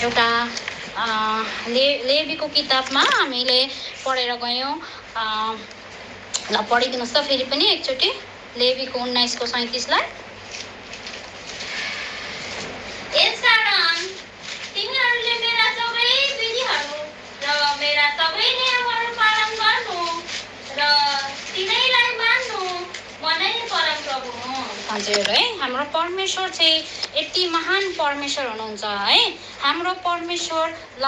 एउटा ले लेबीको किताबमा हामीले पढेर गयौँ। ल पढिदिनुहोस् त फेरि पनि एकचोटि। लेबीको उन्नाइसको सैँतिसलाई। तिमीहरूले मेरा सबै विधिहरू र मेरा सबै नियमहरू पालन गर्नु र तिनैलाई मान्नु म नै परमप्रभु हुँ हजुर है। हाम्रो परमेश्वर चाहिँ यति महान परमेश्वर हुनुहुन्छ है। हाम्रो परमेश्वर ल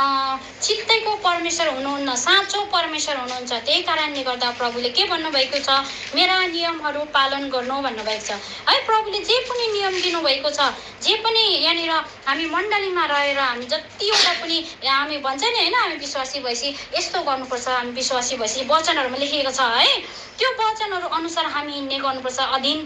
चित्तैको परमेश्वर हुनुहुन्न साँचो परमेश्वर हुनुहुन्छ। त्यही कारणले गर्दा प्रभुले के भन्नुभएको छ? मेरा नियमहरू पालन गर्नु भन्नुभएको छ। है प्रभुले जे पनि नियम दिनुभएको छ जे पनि यहाँनिर हामी मण्डलीमा रहेर हामी जतिवटा पनि हामी भन्छ नि होइन हामी विश्वासी भएपछि यस्तो गर्नुपर्छ हामी विश्वासी भएपछि वचनहरूमा लेखिएको छ है। त्यो वचनहरू अनुसार हामी हिँड्ने गर्नुपर्छ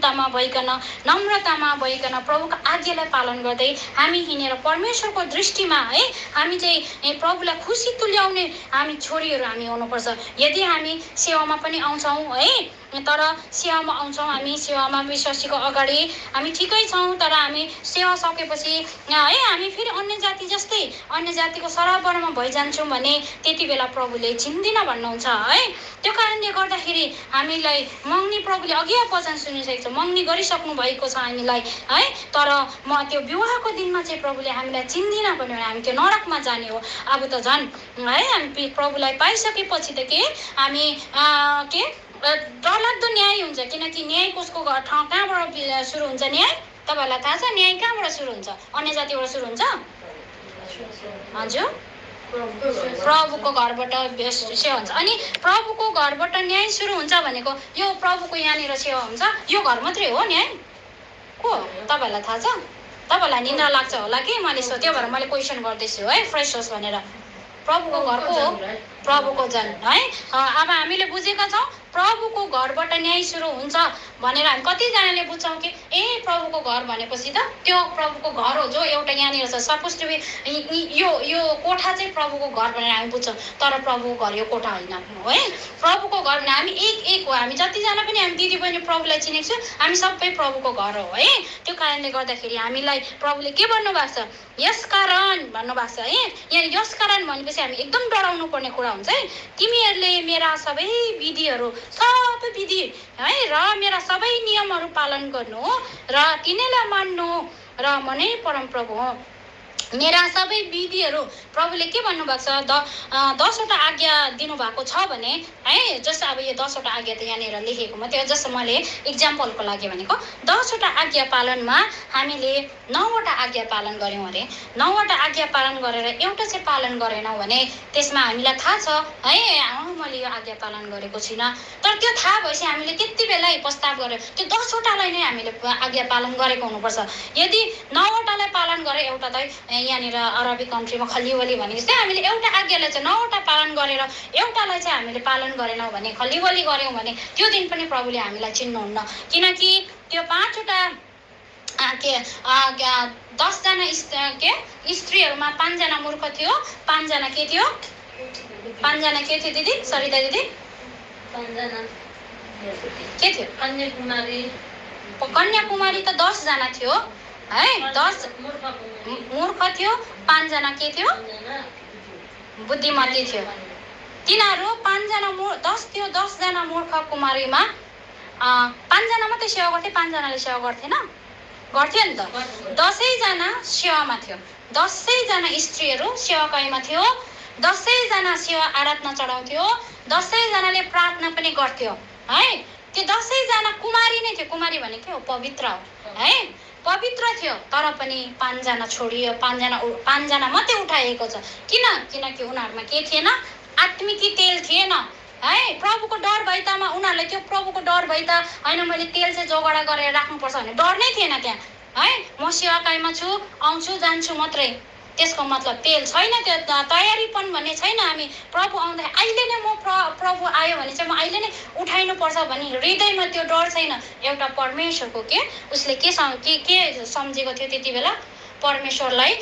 अधीनतामा भइकन नम्रतामा भइकन प्रभुको आज्ञालाई पालन गर्दै हामी हिँडेर परमेश्वरको दृष्टिमा है हामी चाहिँ प्रभुलाई खुसी तुल्याउने हामी छोरीहरू हामी हुनुपर्छ। यदि हामी सेवामा पनि आउँछौँ है तर सेवामा आउँछौँ हामी सेवामा विश्वासीको अगाडि हामी ठिकै छौँ तर हामी सेवा सकेपछि है हामी फेरि अन्य जाति जस्तै अन्य जातिको सराबरमा भइजान्छौँ भने त्यति बेला प्रभुले चिन्दिन भन्नुहुन्छ है। त्यो कारणले गर्दाखेरि हामीलाई मग्नी प्रभुले अघि वचन सुनिसकेको छ मग्नी गरिसक्नु भएको छ हामीलाई है। तर म त्यो विवाहको दिनमा चाहिँ प्रभुले हामीलाई चिन्दिन भन्यो भने हामी त्यो नरकमा जाने हो। अब त झन् है हामी प्रभुलाई पाइसकेपछि त के हामी के? डरलाग्दो न्याय हुन्छ किनकि न्याय कसको घर ठाउँ कहाँबाट सुरु हुन्छ न्याय? तपाईँहरूलाई थाहा छ न्याय कहाँबाट सुरु हुन्छ? अन्य जातिबाट सुरु हुन्छ? हजुर। प्रभुको घरबाट सेवा हुन्छ। अनि प्रभुको घरबाट न्याय सुरु हुन्छ भनेको यो प्रभुको यहाँनिर सेवा हुन्छ? यो घर मात्रै हो न्याय? को तपाईँहरूलाई थाहा छ? तपाईँहरूलाई निन्द्रा लाग्छ होला कि? मैले सो त्यो भएर मैले क्वेसन गर्दैछु है फ्रेस होस् भनेर। प्रभुको घरको हो? प्रभुको जन है? अब हामीले बुझेका छौँ प्रभुको घरबाट न्याय सुरु हुन्छ भनेर हामी कतिजनाले बुझ्छौँ कि ए प्रभुको घर भनेपछि त त्यो प्रभुको घर हो जो एउटा यहाँनिर छ सपोज टु यो यो कोठा चाहिँ प्रभुको घर भनेर हामी बुझ्छौँ तर प्रभुको घर यो कोठा होइन है? प्रभुको घर भने हामी एक एक हो हामी जतिजना पनि हामी दिदी बहिनी प्रभुलाई चिनेको छौँ हामी सबै प्रभुको घर हो है? त्यो कारणले गर्दाखेरि हामीलाई प्रभुले के भन्नुभएको छ? यस कारण भन्नुभएको छ है? यहाँ यस कारण भनेपछि हामी एकदम डराउनु पर्ने कुरा हुन्छ है? तिमीहरूले मेरा सबै विधिहरू सबै विधि है? र मेरा सबै नियमहरू पालन गर्नु र तिनीलाई मान्नु र म नै परमप्रभु हो। मेरा सबै विधिहरू प्रभुले के भन्नुभएको छ? द दसवटा आज्ञा दिनुभएको छ भने है जस्तो अब यो दसवटा आज्ञा त यहाँनिर लेखेको मात्रै हो जस्तो मैले इक्जाम्पलको लागि भनेको दसवटा आज्ञा पालनमा हामीले नौवटा आज्ञा पालन गऱ्यौँ अरे। नौवटा आज्ञा पालन गरेर एउटा चाहिँ पालन गरेनौँ भने त्यसमा हामीलाई थाहा छ है मैले यो आज्ञा पालन गरेको छुइनँ। तर त्यो थाहा भएपछि हामीले त्यति बेलै प्रस्ताव गर्यो त्यो दसवटालाई नै हामीले आज्ञा पालन गरेको हुनुपर्छ। यदि नौवटालाई पालन गरे एउटा त यहाँनिर अरबी कन्ट्रीमा खलिवली भने जस्तै हामीले एउटा आज्ञालाई चाहिँ नौवटा पालन गरेर एउटालाई चाहिँ हामीले पालन गरेनौँ भने खलिवली गऱ्यौँ भने त्यो दिन पनि प्रभुले हामीलाई चिन्नुहुन्न। किनकि त्यो पाँचवटा के दसजना के स्त्रीहरूमा पाँचजना मूर्ख थियो। पाँचजना के थियो? पाँचजना के थियो दिदी? सरिता दिदी। पाँचजना। के थियो? कन्याकुमारी। कन्याकुमारी त दसजना थियो। है? दस मूर्ख थियो पाँचजना के थियो? बुद्धिमती थियो। तिनीहरू पाँचजना मू दस थियो दसजना मूर्ख कुमारीमा। पाँचजना मात्रै सेवा गर्थे पाँचजनाले सेवा गर्थेन गर्थ्यो नि त। दसैँजना सेवामा थियो। दसैँजना स्त्रीहरू सेवाकाईमा थियो। दसैँजना सेवा आराधना चढाउँथ्यो। दसैँजनाले प्रार्थना पनि गर्थ्यो। है? त्यो दसैँजना कुमारी नै थियो। कुमारी भने के हो? पवित्र हो। है? पवित्र थियो तर पनि पाँचजना छोडियो पाँचजना पाँचजना मात्रै उठाइएको छ। किन? किनकि उनीहरूमा के थिएन? आत्मिकी तेल थिएन। है प्रभुको डर भए तामा उनीहरूलाई त्यो प्रभुको डर भए त होइन मैले तेल चाहिँ जोगाडा गरेर राख्नुपर्छ भन्ने डर नै थिएन त्यहाँ। है म सेवाकाईमा छु आउँछु जान्छु मात्रै। त्यसको मतलब तेल छैन त्यो त- तयारीपन भन्ने छैन। हामी प्रभु आउँदा अहिले नै म प्र प्रभु आयो भने चाहिँ म अहिले नै उठाइनुपर्छ भन्ने हृदयमा त्यो डर छैन। एउटा परमेश्वरको के? उसले के सम के के सम्झेको थियो त्यति बेला? परमेश्वरलाई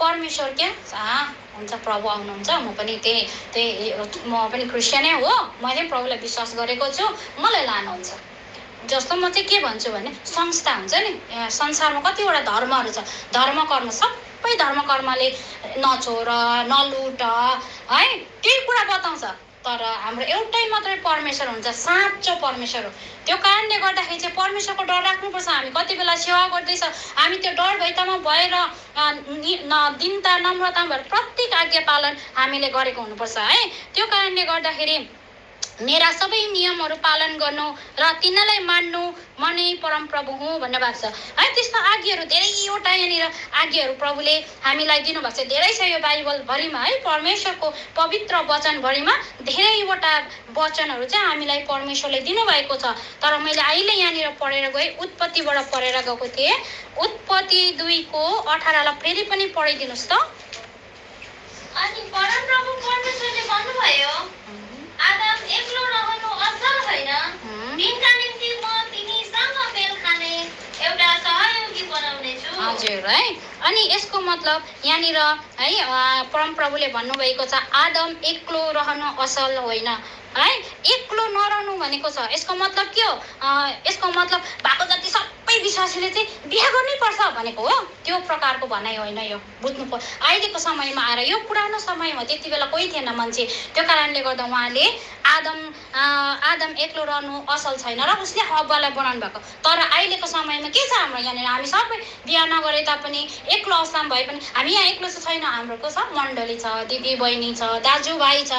परमेश्वर के? आ हुन्छ प्रभु आउनुहुन्छ म पनि त्यही त्यही म पनि क्रिस्चियनै हो मैले प्रभुलाई विश्वास गरेको छु मलाई लानुहुन्छ। जस्तो म चाहिँ के भन्छु भने संस्था हुन्छ नि? संसारमा कतिवटा धर्महरू छ। धर्म कर्म सब धर्म कर्मले नचोर नलुट है? त्यही कुरा बताउँछ। तर हाम्रो एउटै मात्रै परमेश्वर हुन्छ साँचो परमेश्वर हो। त्यो कारणले गर्दाखेरि चाहिँ परमेश्वरको डर राख्नुपर्छ। हामी कति बेला सेवा गर्दैछ हामी त्यो डर भैतामा भएर न- दिनता नम्रता भएर प्रत्येक आज्ञा पालन हामीले गरेको हुनुपर्छ है? त्यो कारणले गर्दाखेरि मेरा सबै नियमहरू पालन गर्नु र तिनीलाई मान्नु म नै परम प्रभु हुँ भन्ने भएको छ। है त्यस्तो आज्ञाहरू धेरैवटा यहाँनिर आज्ञाहरू प्रभुले हामीलाई दिनुभएको छ। धेरै छ यो बाइबलभरिमा है परमेश्वरको पवित्र वचनभरिमा धेरैवटा वचनहरू चाहिँ हामीलाई परमेश्वरले दिनुभएको छ। तर मैले अहिले यहाँनिर पढेर गएँ उत्पत्तिबाट पढेर गएको थिएँ। उत्पत्ति दुईको अठारलाई फेरि पनि पढिदिनुहोस् त। अनि परमप्रभु परमेश्वरले भन्नुभयो आदम एक्लो रहनु असल होइन। हुँ। तिनका निम्ति म तिनीसँग मेल खाने एउटा सहयोगी बनाउने छु हजुर है? अनि यसको मतलब यहाँनिर है परमप्रभुले भन्नुभएको छ आदम एक्लो रहनु असल होइन। है? एक्लो नरहनु भनेको छ। यसको मतलब के हो? यसको मतलब भएको जति सबै विश्वासीले चाहिँ बिहा गर्नै पर्छ भनेको हो। त्यो प्रकारको भनाइ होइन यो। बुझ्नु प अहिलेको समयमा आएर यो पुरानो समयमा त्यति बेला कोही थिएन मान्छे। त्यो कारणले गर्दा उहाँले आदम आदम एक्लो रहनु असल छैन र उसले हब्बालाई बनाउनु भएको। तर अहिलेको समयमा के छ हाम्रो यहाँनिर? हामी सबै बिहा नगरे तापनि एक्लो अवस्थामा भए पनि हामी यहाँ एक्लो चाहिँ छैन। हाम्रो को छ? मण्डली छ दिदी बहिनी छ दाजुभाइ छ।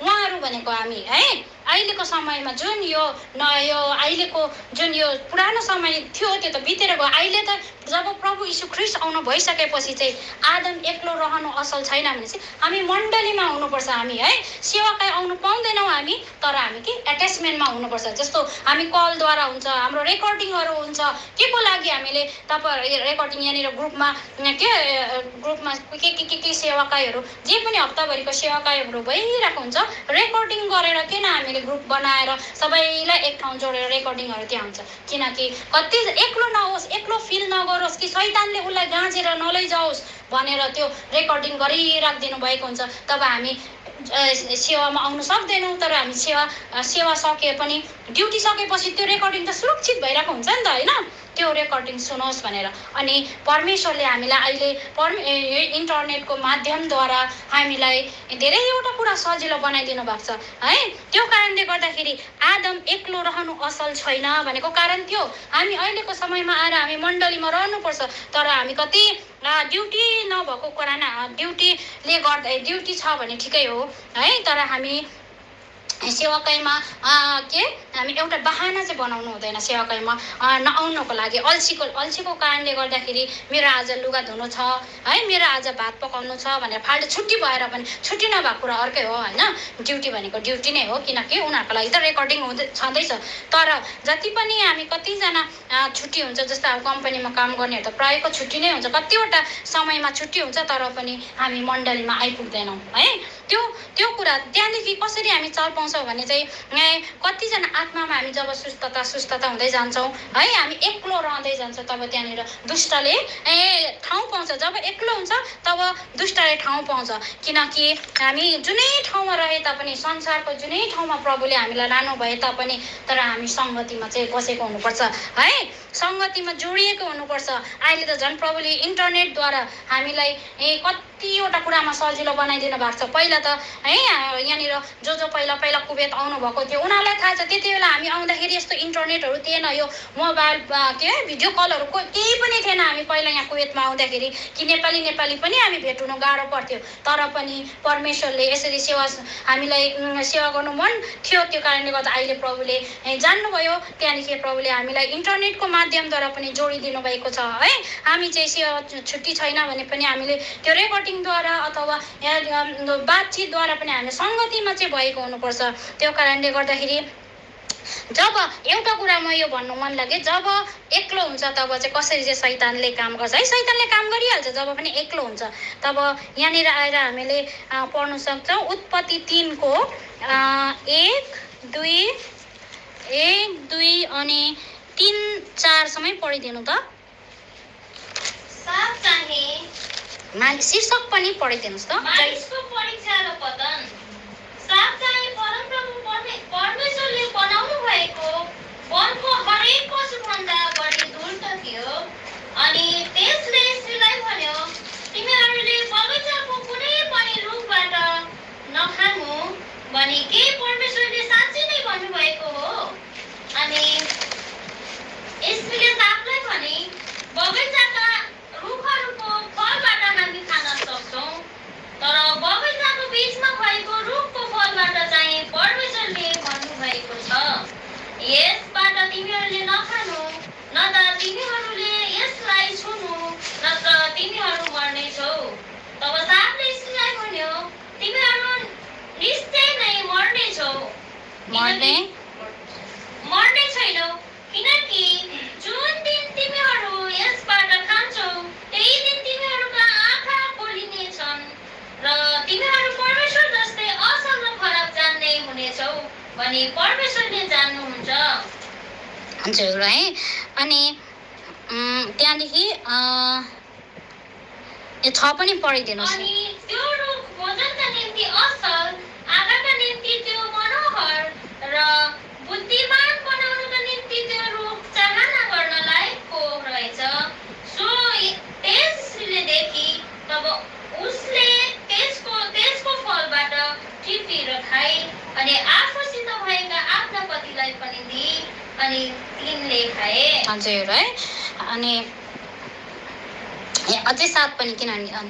उहाँहरू भनेको हामी है? अहिलेको समयमा जुन यो न यो अहिलेको जुन यो पुरानो समय थियो त्यो त बितेर गयो। अहिले त जब प्रभु यीशु ख्रिस्ट आउनु भइसकेपछि चाहिँ आदम एक्लो रहनु असल छैन भने चाहिँ हामी मण्डलीमा हुनुपर्छ हामी है? सेवाकाई आउनु पाउँदैनौँ हामी। तर हामी के एट्याचमेन्टमा हुनुपर्छ। जस्तो हामी कलद्वारा हुन्छ हाम्रो रेकर्डिङहरू हुन्छ के को लागि हामीले तपाईँ रेकर्डिङ यहाँनिर ग्रुपमा के ग्रुपमा के के के के सेवाकाईहरू जे पनि हप्ताभरिको सेवाकाईहरू भइरहेको हुन्छ रेकर्डिङ गरेर किन हामीले ग्रुप बनाएर सबैलाई एक ठाउँ जोडेर रेकर्डिङहरू त्यहाँ हुन्छ? किनकि कति एक्लो नहोस् एक्लो फिल नगरोस् कि सैतानले उसलाई गाँजेर नलैजाओस् भनेर त्यो रेकर्डिङ गरिराखिदिनु भएको हुन्छ। तब हामी सेवामा आउनु सक्दैनौँ तर हामी सेवा सेवा सके पनि ड्युटी सकेपछि त्यो रेकर्डिङ त सुरक्षित भइरहेको हुन्छ नि त होइन? त्यो रेकर्डिङ सुनोस् भनेर। अनि परमेश्वरले हामीलाई अहिले पर् ए, यो इन्टरनेटको माध्यमद्वारा हामीलाई धेरैवटा कुरा सजिलो बनाइदिनु भएको छ। है? त्यो कारणले गर्दाखेरि आदम एक्लो रहनु असल छैन भनेको कारण त्यो हामी अहिलेको समयमा आएर हामी मण्डलीमा रहनुपर्छ। तर हामी कति ड्युटी नभएको कुरा ड्युटीले गर्दा ड्युटी छ भने ठिकै हो। है? तर हामी सेवाकाईमा अ, के? हामी एउटा बाहना चाहिँ बनाउनु हुँदैन सेवाकाईमा अ, नआउनको लागि। अल्छीको अल्छीको कारणले गर्दाखेरि मेरो आज लुगा धुनु छ है? मेरो आज भात पकाउनु छ भनेर फाल्टो छुट्टी भएर पनि छुट्टी नभएको कुरा अर्कै हो होइन? ड्युटी भनेको ड्युटी नै हो किनकि उनीहरूको लागि त रेकर्डिङ हुँदै छँदैछ। तर जति पनि हामी कतिजना छुट्टी हुन्छ जस्तो अब कम्पनीमा काम गर्नेहरू त प्रायःको छुट्टी नै हुन्छ। कतिवटा समयमा छुट्टी हुन्छ तर पनि हामी मण्डलीमा आइपुग्दैनौँ है? त्यो त्यो कुरा त्यहाँदेखि कसरी हामी चल पाउँछौँ भने चाहिँ ए, कतिजना आत्मामा हामी जब सुस्तता सुस्तता हुँदै जान्छौँ है हामी एक्लो रहँदै जान्छ तब त्यहाँनिर दुष्टले ए ठाउँ पाउँछ। जब एक्लो हुन्छ तब दुष्टले ठाउँ पाउँछ। किनकि हामी जुनै ठाउँमा रहे तापनि संसारको जुनै ठाउँमा प्रभुले हामीलाई लानु भए तापनि तर हामी सङ्गतिमा चाहिँ बसेको हुनुपर्छ है। सङ्गतिमा जोडिएको हुनुपर्छ। अहिले त झन् प्रभुले इन्टरनेटद्वारा हामीलाई ए कतिवटा कुरामा सजिलो बनाइदिनु भएको छ। पहिला त है यहाँनिर जो जो पहिला पहिला कुवेत आउनुभएको थियो उनीहरूलाई थाहा छ। त्यति बेला हामी आउँदाखेरि यस्तो इन्टरनेटहरू थिएन। यो मोबाइल के विडियो कलहरू को केही पनि थिएन हामी पहिला यहाँ कुवेतमा आउँदाखेरि कि नेपाली नेपाली पनि हामी भेट हुनु गाह्रो पर्थ्यो। तर पनि परमेश्वरले यसरी सेवा हामीलाई सेवा गर्नु मन थियो। त्यो कारणले गर्दा अहिले प्रभुले जान्नुभयो। त्यहाँदेखि प्रभुले हामीलाई इन्टरनेटको माध्यमद्वारा पनि जोडिदिनु भएको छ है। हामी चाहिँ सेवा छुट्टी छैन भने पनि हामीले त्यो रेकर्डिङद्वारा अथवा या, अम, बातचितद्वारा पनि हामी सङ्गतिमा चाहिँ भएको हुनुपर्छ। त्यो कारणले गर्दाखेरि जब एउटा कुरा म यो भन्नु मन लाग्यो जब एक्लो हुन्छ तब चाहिँ कसरी चाहिँ शैतानले काम गर्छ? है शैतानले काम गरिहाल्छ जब पनि एक्लो हुन्छ। तब यहाँनिर आएर हामीले पढ्नु सक्छौँ उत्पत्ति तिनको एक दुई एक दुई अनि तिन चारसम्मै पढिदिनु त। साप चाहिँ मा शीर्षक पनि पढिदिनुहोस् त। मानिसको परीक्षा र पतन। साप परमप्रभु परमे- परमेश्वरले बनाउनु भएको वनको हरेक पशुभन्दा बढी धुर्त थियो अनि त्यसले स्त्रीलाई भन्यो तिमी यसबाट तिमीहरूले नखानु न त तिमीहरूले यसलाई छुनु नत्र तिमीहरू मर्नेछौ तब सापले स्त्रीलाई भन्यो तिमीहरू निश्चय नै मर्नेछौ मर्ने मर्ने छैनौ किनकि जुन दिन तिमीहरू यसबाट खान्छौ त्यही दिन तिमीहरूका आँखा खोलिनेछन् र तिमीहरू परमेश्वर जस्तै असल र खराब जान्ने हुनेछौ भनी परमेश्वरले जान्नुहुन्छ हजुर है अनि उम्, त्यहाँदेखि अँ, यो छ पनि पढिदिनुहोस् अनि त्यो रुख भोजनका निम्ति असल आँखाका निम्ति त्यो मनोहर र बुद्धिमान बनाउनुका निम्ति त्यो रुख चाहना गर्न लायकको रहेछ सो त्यस स्त्रीले देखि तब उसले त्यसको त्यसको फलबाट टिपेर खाए अनि आफूसित भएका आफ्ना पतिलाई पनि दिए अनि तिनले खाए हजुर है अनि ए, अझै सात पनि किनभने अझै सात पनि तब तिनीहरू दुवैका आँखा खुले र हामी नाङ्गा रहन्छौँ भने तिनीहरूले थाहा पाए अनि तिनीहरूले लेबाडाको पातहरू जोडेर सिलाएर आफ्ना निम्ति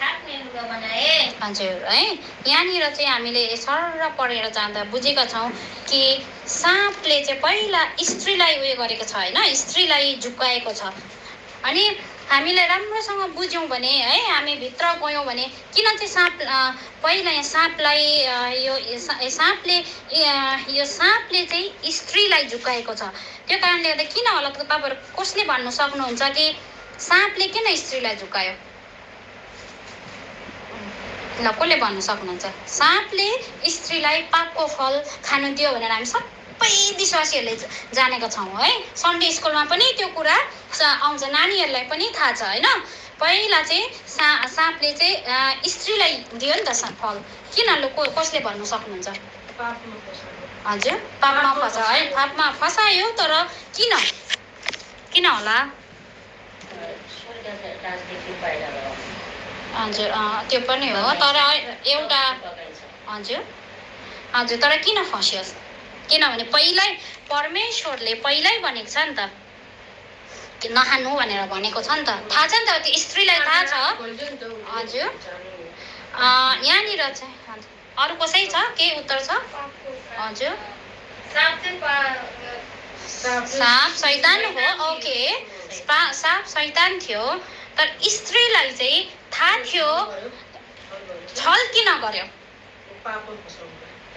ढाक्ने लुगा बनाए। हजुर है? यहाँनिर चाहिँ हामीले सर पढेर जाँदा बुझेका छौँ कि साँपले चाहिँ पहिला स्त्रीलाई उयो गरेको छ होइन? स्त्रीलाई झुक्काएको छ। अनि हामीले राम्रोसँग बुझ्यौँ भने है हामी भित्र गयौँ भने किन चाहिँ साँप पहिला यहाँ साँपलाई यो साँपले यो साँपले चाहिँ स्त्रीलाई झुक्काएको छ। त्यो कारणले गर्दा किन होला तपाईँहरू कसले भन्नु सक्नुहुन्छ कि साँपले किन स्त्रीलाई झुक्कायो ल कसले भन्न सक्नुहुन्छ? साँपले स्त्रीलाई पापको फल खानु दियो भनेर हामी सबै विश्वासीहरूले ज- जानेका छौँ है। सन्डे स्कुलमा पनि त्यो कुरा आउँछ। नानीहरूलाई पनि थाहा छ होइन। पहिला चाहिँ सा साँपले चाहिँ स्त्रीलाई दियो नि त फल। किन को- कसले भन्नु सक्नुहुन्छ? हजुर। पापमा फसा है। पापमा फसायो तर किन? किन होला? हजुर त्यो पनि हो। तर एउटा हजुर। हजुर तर किन फस्योस् किनभने पहिल्यै परमेश्वरले पहिल्यै भनेको छ नि त। कि नखानु भनेर भनेको छ नि त। थाहा छ नि त त्यो स्त्रीलाई थाहा छ? हजुर। यहाँनिर चाहिँ अरू कसै छ? केही उत्तर छ? हजुर। साप सैतान थियो। तर स्त्रीलाई चाहिँ थाहा थियो छल किन गर्यो?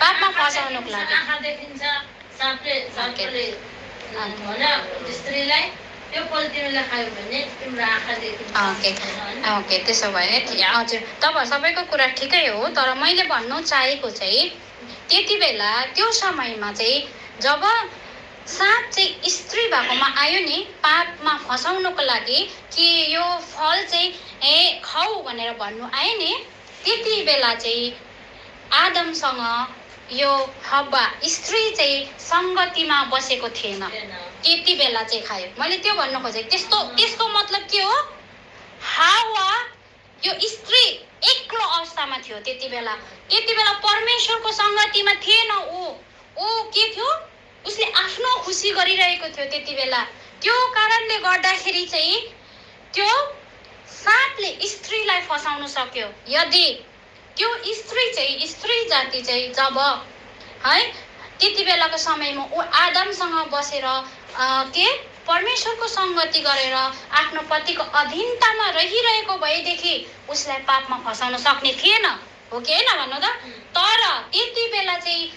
पापमा फसाउनुको लागि। आँखा देखिन्छ सापले सापले. भने स्त्रीलाई ओके। त्यसो भए हजुर तपाईँ सबैको कुरा ठिकै हो तर मैले भन्नु चाहेको चाहिँ त्यति बेला त्यो समयमा चाहिँ जब साँप चाहिँ स्त्री भएकोमा आयो नि पापमा फसाउनुको लागि कि यो फल चाहिँ ए खाऊ भनेर भन्नु आयो नि त्यति बेला चाहिँ आदमसँग यो हब्बा स्त्री चाहिँ सङ्गतिमा बसेको थिएन। त्यति बेला चाहिँ खायो। मैले त्यो भन्नु खोजेँ त्यस्तो त्यसको मतलब के हो? हावा यो स्त्री एक्लो अवस्थामा थियो त्यति बेला। त्यति बेला परमेश्वरको सङ्गतिमा थिएन ऊ। ऊ के थियो? उसले आफ्नो खुसी गरिरहेको थियो त्यति बेला। त्यो कारणले गर्दाखेरि चाहिँ त्यो साँपले स्त्रीलाई फसाउन सक्यो। यदि त्यो स्त्री चाहिँ स्त्री जाति चाहिँ जब है त्यति बेलाको समयमा ऊ आदमसँग बसेर के? परमेश्वरको सङ्गति गरेर आफ्नो पतिको अधीनतामा रहिरहेको भएदेखि उसलाई पापमा फसाउन सक्ने थिएन। हो कि होइन भन्नु त? तर त्यति बेला चाहिँ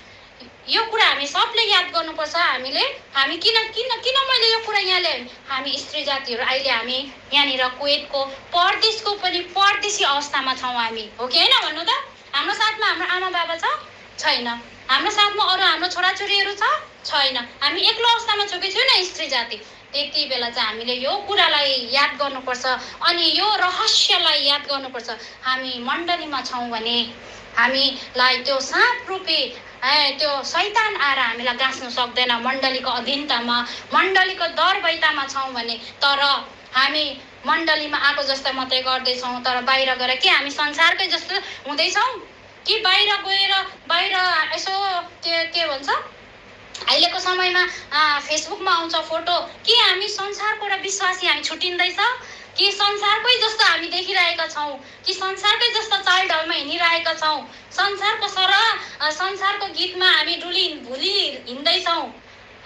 यो कुरा हामी सबले याद गर्नुपर्छ हामीले। हामी किन किन किन मैले यो कुरा यहाँ ल्याएँ? हामी स्त्री जातिहरू अहिले हामी यहाँनिर कुवेतको परदेशको पनि परदेशी अवस्थामा छौँ हामी। हो कि होइन भन्नु त? हाम्रो साथमा हाम्रो आमा बाबा छ? छैन। हाम्रो साथमा अरू हाम्रो छोराछोरीहरू छ? छैन। हामी एक्लो अवस्थामा छौँ कि छैन स्त्री जाति। त्यति बेला चाहिँ हामीले यो कुरालाई याद गर्नुपर्छ अनि यो रहस्यलाई याद गर्नुपर्छ। हामी मण्डलीमा छौँ भने हामीलाई त्यो साँप रूपी त्यो सैतान आएर हामीलाई गाँच्नु सक्दैन मण्डलीको अधीनतामा मण्डलीको दर बैतामा छौँ भने तर हामी मण्डलीमा आएको जस्तो मात्रै गर्दैछौँ तर बाहिर गएर के हामी संसारकै जस्तो हुँदैछौँ? कि बाहिर गएर बाहिर यसो के के भन्छ? अहिलेको समयमा फेसबुकमा आउँछ फोटो के हामी संसारको र विश्वासी हामी छुट्टिँदैछ? कि संसारकै जस्तो हामी देखिरहेका छौँ कि संसारकै जस्तो चालढलमा हिँडिरहेका छौँ। संसारको सर संसारको गीतमा हामी डुली भुलि हिँड्दैछौँ।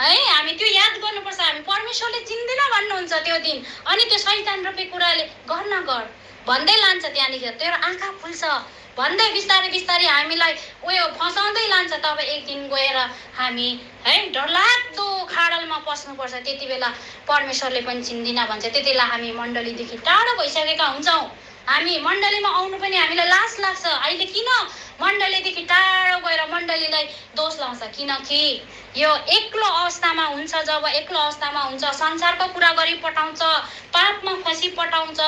है हामी त्यो याद गर्नुपर्छ। हामी परमेश्वरले चिन्दैन भन्नुहुन्छ त्यो दिन। अनि त्यो सैतान रूपी कुराले गर न गर। भन्दै लान्छ त्यहाँदेखि तेरो आँखा खुल्छ भन्दै बिस्तारै बिस्तारै हामीलाई उयो फसाउँदै लान्छ। तब एक दिन गएर हामी है डरलाग्दो खाडलमा पस्नुपर्छ। त्यति बेला परमेश्वरले पनि चिन्दिनँ भन्छ। त्यति बेला हामी मण्डलीदेखि टाढो भइसकेका हुन्छौँ। हामी मण्डलीमा आउनु पनि हामीलाई लाज लाग्छ। अहिले किन मण्डलीदेखि टाढो गएर मण्डलीलाई दोष लाउँछ? किनकि यो एक्लो अवस्थामा हुन्छ जब एक्लो अवस्थामा हुन्छ संसारको कुरा गरी पठाउँछ पापमा फसी पठाउँछ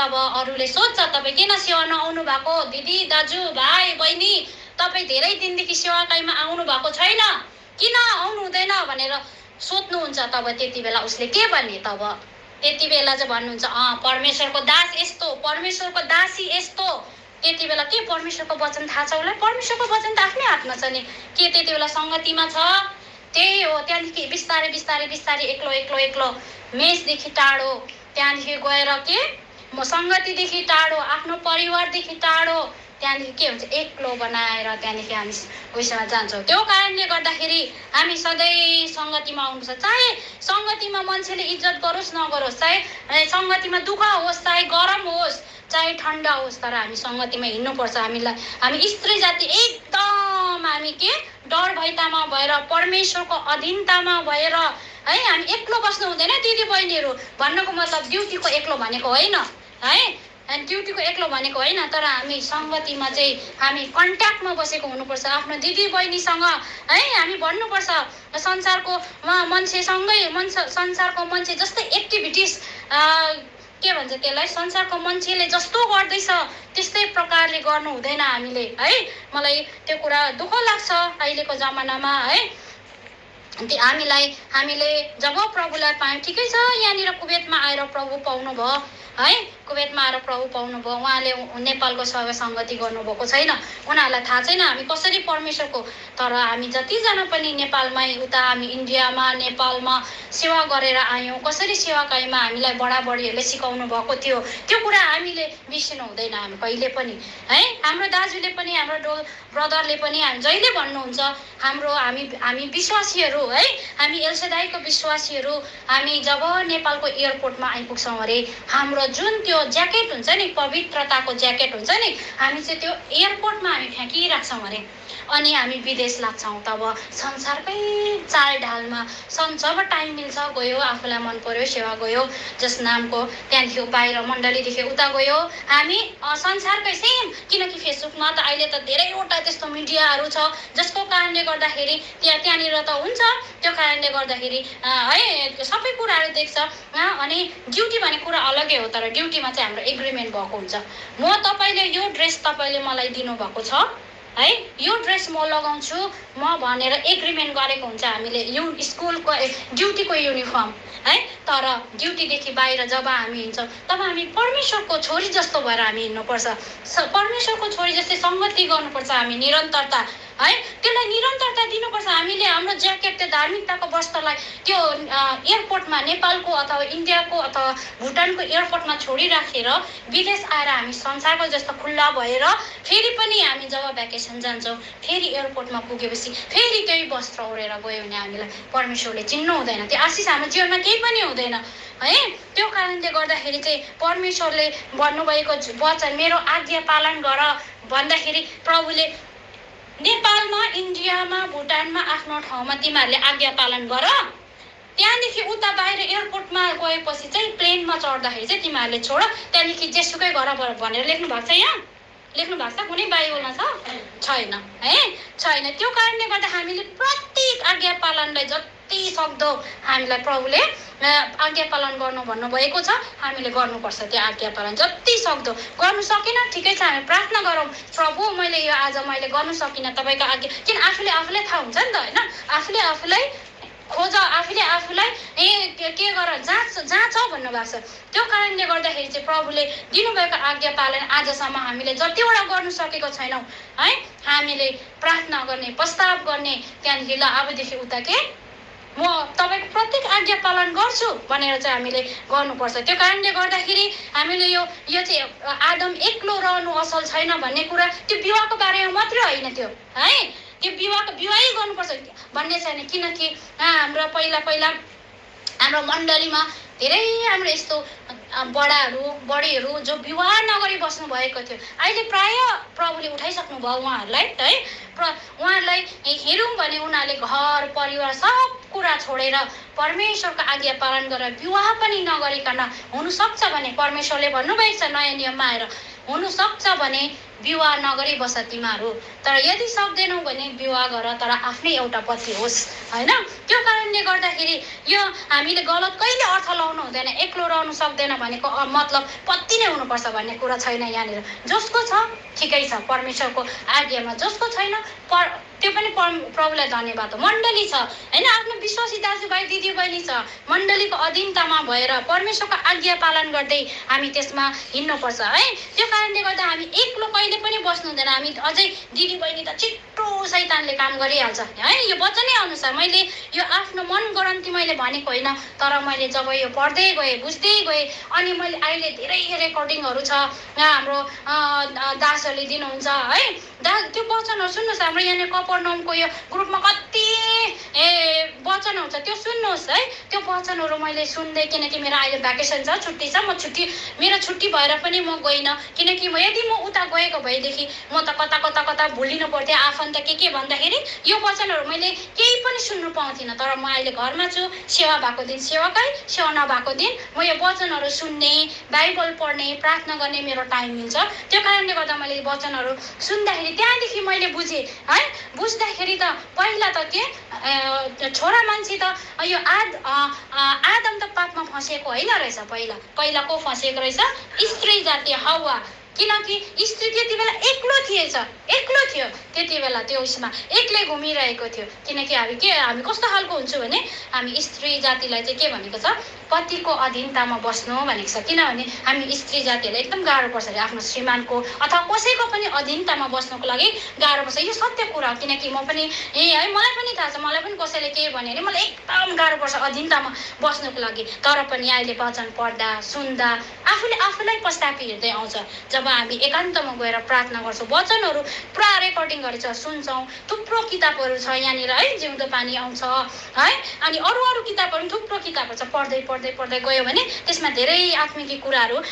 तब अरूले सोध्छ तपाईँ किन सेवा नआउनु भएको दिदी दाजु भाइ बहिनी तपाईँ धेरै दिनदेखि सेवाकाईमा आउनु भएको छैन। किन आउनु हुँदैन भनेर सोध्नुहुन्छ तब त्यति बेला उसले के भन्ने तब? त्यति बेला चाहिँ भन्नुहुन्छ अँ परमेश्वरको दास यस्तो परमेश्वरको दासी यस्तो। त्यति बेला के परमेश्वरको वचन थाहा छ उसलाई? परमेश्वरको वचन त आफ्नै हातमा छ नि। के त्यति बेला सङ्गतिमा छ? त्यही हो त्यहाँदेखि बिस्तारै बिस्तारै बिस्तारै एक्लो एक्लो एक्लो मेषदेखि टाढो। त्यहाँदेखि गएर के? म सङ्गतिदेखि टाढो आफ्नो परिवारदेखि टाढो। त्यहाँदेखि के हुन्छ एक्लो बनाएर त्यहाँदेखि हामी उयसमा जान्छौँ त्यो कारणले गर्दाखेरि हामी सधैँ सङ्गतिमा आउनुपर्छ चाहे सङ्गतिमा मान्छेले इज्जत गरोस् नगरोस् चाहे सङ्गतिमा दुःख होस् चाहे गरम होस् चाहे ठन्डा होस् तर हामी सङ्गतिमा हिँड्नुपर्छ हामीलाई हामी स्त्री जाति एकदम हामी के डर भैतामा भएर परमेश्वरको अधीनतामा भएर है हामी एक्लो बस्नु हुँदैन दिदी बहिनीहरू भन्नुको मतलब ड्युटीको एक्लो भनेको होइन है ड्युटीको एक्लो भनेको होइन तर हामी सङ्गतिमा चाहिँ हामी कन्ट्याक्टमा बसेको हुनुपर्छ आफ्नो दिदी बहिनीसँग है हामी भन्नुपर्छ संसारको मान्छेसँगै मन्छ संसारको मान्छे जस्तै एक्टिभिटिज के भन्छ त्यसलाई संसारको मान्छेले जस्तो गर्दैछ त्यस्तै प्रकारले गर्नु हुँदैन हामीले है। मलाई त्यो कुरा दुःख लाग्छ अहिलेको जमानामा है। हामीलाई हामीले जब प्रभुलाई पायौँ ठिकै छ यहाँनिर कुवेतमा आएर प्रभु पाउनु भयो है। कुवेतमा आएर प्रभु पाउनु भयो उहाँले नेपालको सँग सङ्गति गर्नुभएको छैन। उनीहरूलाई थाहा छैन हामी कसरी परमेश्वरको तर हामी जतिजना पनि नेपालमै उता हामी इन्डियामा नेपालमा सेवा गरेर आयौँ कसरी सेवाकाईमा हामीलाई बडाबडीहरूले सिकाउनु भएको थियो त्यो कुरा हामीले बिर्सिनु हुँदैन हामी कहिले पनि है? हाम्रो दाजुले पनि हाम्रो डो ब्रदरले पनि हामी जहिले भन्नुहुन्छ हाम्रो हामी हामी विश्वासीहरू है? हामी एलसेदाईको विश्वासीहरू हामी जब नेपालको एयरपोर्टमा आइपुग्छौँ अरे हाम्रो जुन त्यो ज्याकेट हुन्छ नि पवित्रताको ज्याकेट हुन्छ नि हामी चाहिँ त्यो एयरपोर्टमा हामी फ्याँकिराख्छौँ अरे। अनि हामी विदेश लाग्छौँ तब संसारकै चालढालमा सन् जब टाइम मिल्छ गयो आफूलाई मन पर्यो सेवा गयो जस नामको त्यहाँदेखि बाहिर मण्डलीदेखि उता गयो। हामी संसारकै सेम किनकि फेसबुकमा त अहिले त धेरैवटा त्यस्तो मिडियाहरू छ जसको कारणले गर्दाखेरि त्यहाँ त्यहाँनिर त हुन्छ। त्यो कारणले गर्दाखेरि है सबै कुराहरू देख्छ। अनि ड्युटी भन्ने कुरा अलगै हो तर ड्युटीमा चाहिँ हाम्रो एग्रिमेन्ट भएको हुन्छ। म तपाईँले यो ड्रेस तपाईँले मलाई दिनुभएको छ। है? यो ड्रेस म लगाउँछु। म भनेर एग्रिमेन्ट गरेको हुन्छ हामीले यु स्कुलको ड्युटीको युनिफर्म है? तर ड्युटीदेखि बाहिर जब हामी हिँड्छौँ तब हामी परमेश्वरको छोरी जस्तो भएर हामी हिँड्नुपर्छ। परमेश्वरको छोरी जस्तै सङ्गति गर्नुपर्छ हामी निरन्तरता। है? त्यसलाई निरन्तरता दिनुपर्छ। हामीले हाम्रो ज्याकेट त्यो धार्मिकताको वस्त्रलाई त्यो एयरपोर्टमा नेपालको अथवा इन्डियाको अथवा भुटानको एयरपोर्टमा छोडिराखेर विदेश आएर हामी संसारको जस्तो खुल्ला भएर फेरि पनि हामी जब भ्याकेसन जान्छौँ फेरि एयरपोर्टमा पुगेपछि फेरि त्यही वस्त्र ओढेर गयो भने हामीलाई परमेश्वरले चिन्नु हुँदैन। त्यो आशिष हाम्रो जीवनमा केही पनि हुँदैन है? त्यो कारणले गर्दाखेरि चाहिँ परमेश्वरले भन्नुभएको वचन मेरो आज्ञा पालन गर भन्दाखेरि प्रभुले नेपालमा इन्डियामा भुटानमा आफ्नो ठाउँमा तिमीहरूले आज्ञा पालन गर। त्यहाँदेखि उता बाहिर एयरपोर्टमा गएपछि चाहिँ प्लेनमा चढ्दाखेरि चाहिँ तिमीहरूले छोड। त्यहाँदेखि जेसुकै गर भनेर लेख्नु भएको छ यहाँ। लेख्नु भएको छ? कुनै बाइबलमा छ? छैन। है? छैन। त्यो कारणले गर्दा हामीले प्रत्येक आज्ञा पालनलाई जति सक्दो हामीलाई प्रभुले आज्ञा पालन गर्नु भन्नुभएको छ। हामीले गर्नुपर्छ त्यो आज्ञा पालन। जति सक्दो गर्नु सकिनँ ठिकै छ हामी प्रार्थना गरौँ प्रभु मैले यो आज मैले गर्नु सकिनँ तपाईँको आज्ञा। किन आफूले आफूलाई थाहा हुन्छ नि त होइन? आफूले आफूलाई खोज आफूले आफूलाई ए के के गर जाँच जाँच भन्नुभएको छ। त्यो कारणले गर्दाखेरि चाहिँ प्रभुले दिनुभएको आज्ञा पालन आजसम्म हामीले जतिवटा गर्नु सकेको छैनौँ है? हामीले प्रार्थना गर्ने प्रस्ताव गर्ने त्यहाँदेखि ल अबदेखि उता के? म तपाईँको प्रत्येक आज्ञा पालन गर्छु भनेर चाहिँ हामीले गर्नुपर्छ। त्यो कारणले गर्दाखेरि हामीले यो यो चाहिँ आदम एक्लो रहनु असल छैन भन्ने कुरा त्यो विवाहको बारेमा मात्रै होइन त्यो है? त्यो विवाहको विवाहै गर्नुपर्छ भन्ने छैन। किनकि हाम्रो पहिला पहिला हाम्रो मण्डलीमा धेरै हाम्रो यस्तो बडाहरू बडीहरू जो विवाह नगरी बस्नु भएको थियो। अहिले प्राय प्रभुले उठाइसक्नु भयो उहाँहरूलाई है? प्र उहाँहरूलाई हेरौँ भने उनीहरूले घर परिवार सब कुरा छोडेर परमेश्वरको आज्ञा पालन गरेर विवाह पनि नगरिकन हुनसक्छ भने परमेश्वरले भन्नुभएको छ नयाँ नियममा आएर। हुनसक्छ भने विवाह नगरी बस तिमीहरू तर यदि सक्दैनौ भने विवाह गर तर आफ्नै एउटा पति होस् होइन? त्यो कारणले गर्दाखेरि यो हामीले गलत कहिले अर्थ लाउनु हुँदैन एक्लो रहनु सक्दैन भनेको मतलब पति नै हुनुपर्छ भन्ने कुरा छैन यहाँनिर। जसको छ ठिकै छ परमेश्वरको आज्ञामा जसको छैन पर त्यो पनि पर प्रभुलाई धन्यवाद हो। मण्डली छ होइन? आफ्नो विश्वासी दाजुभाइ दिदीबहिनी छ। मण्डलीको अधीनतामा भएर परमेश्वरको आज्ञा पालन गर्दै हामी त्यसमा हिँड्नुपर्छ है? त्यो कारणले गर्दा हामी एक्लो कहिले पनि बस्नु हुँदैन हामी अझै दिदीबहिनी त छिट्टो सैतानले काम गरिहाल्छ है यो वचनै अनुसार मैले यो आफ्नो मन गरन्ती मैले भनेको होइन तर मैले जब यो पढ्दै गएँ बुझ्दै गएँ अनि मैले अहिले धेरै रेकर्डिङहरू छ यहाँ हाम्रो दासहरूले दिनुहुन्छ है दा त्यो वचनहरू सुन्नुहोस् हाम्रो यहाँनिर कपरनमको यो ग्रुपमा कति ए वचन हुन्छ त्यो सुन्नुहोस् है। त्यो वचनहरू मैले सुन्दै किनकि मेरो अहिले भ्याकेसन छ छुट्टी छ म छुट्टी मेरो छुट्टी भएर पनि म गइनँ किनकि म यदि म उता गएको भएदेखि म त कता कता कता भुलिनु पर्थ्यो आफन्त के के भन्दाखेरि यो वचनहरू मैले केही पनि सुन्नु पाउँथिनँ। तर म अहिले घरमा छु। सेवा भएको दिन सेवाकै सेवा नभएको दिन म यो वचनहरू सुन्ने बाइबल पढ्ने प्रार्थना गर्ने मेरो टाइम मिल्छ। त्यो कारणले गर्दा मैले वचनहरू सुन्दाखेरि त्यहाँदेखि मैले बुझेँ है? बुझ्दाखेरि त पहिला त के छोरा मान्छे त यो आद आदम त पापमा फँसेको होइन रहेछ पहिला। पहिला को फँसेको रहेछ? स्त्री जातीय हावा। किनकि स्त्री त्यति बेला एक्लो थिएछ एक्लो थियो। त्यति बेला त्यो उसमा एक्लै घुमिरहेको थियो। किनकि हामी के हामी कस्तो खालको हुन्छु भने हामी स्त्री जातिलाई चाहिँ के भनेको छ? पतिको अधीनतामा बस्नु भनेको छ। किनभने हामी स्त्री जातिहरूलाई एकदम गाह्रो पर्छ अरे आफ्नो श्रीमानको अथवा कसैको पनि अधीनतामा बस्नुको लागि गाह्रो पर्छ। यो सत्य कुरा हो। किनकि म पनि ए है मलाई पनि थाहा छ। मलाई पनि कसैले केही भन्यो भने मलाई एकदम गाह्रो पर्छ अधीनतामा बस्नुको लागि। तर पनि अहिले वचन पढ्दा सुन्दा आफूले आफूलाई पस्तापी हेर्दै आउँछ। जब हामी एकान्तमा गएर प्रार्थना गर्छौँ वचनहरू पुरा रेकर्डिङ गरेर सुन्छौँ थुप्रो किताबहरू छ यहाँनिर है जिउँदो पानी आउँछ है अनि अरू अरू किताबहरू पनि थुप्रो किताबहरू छ पढ्दै पढ्दै पढ्दै गयो भने त्यसमा धेरै आत्मिक कुराहरू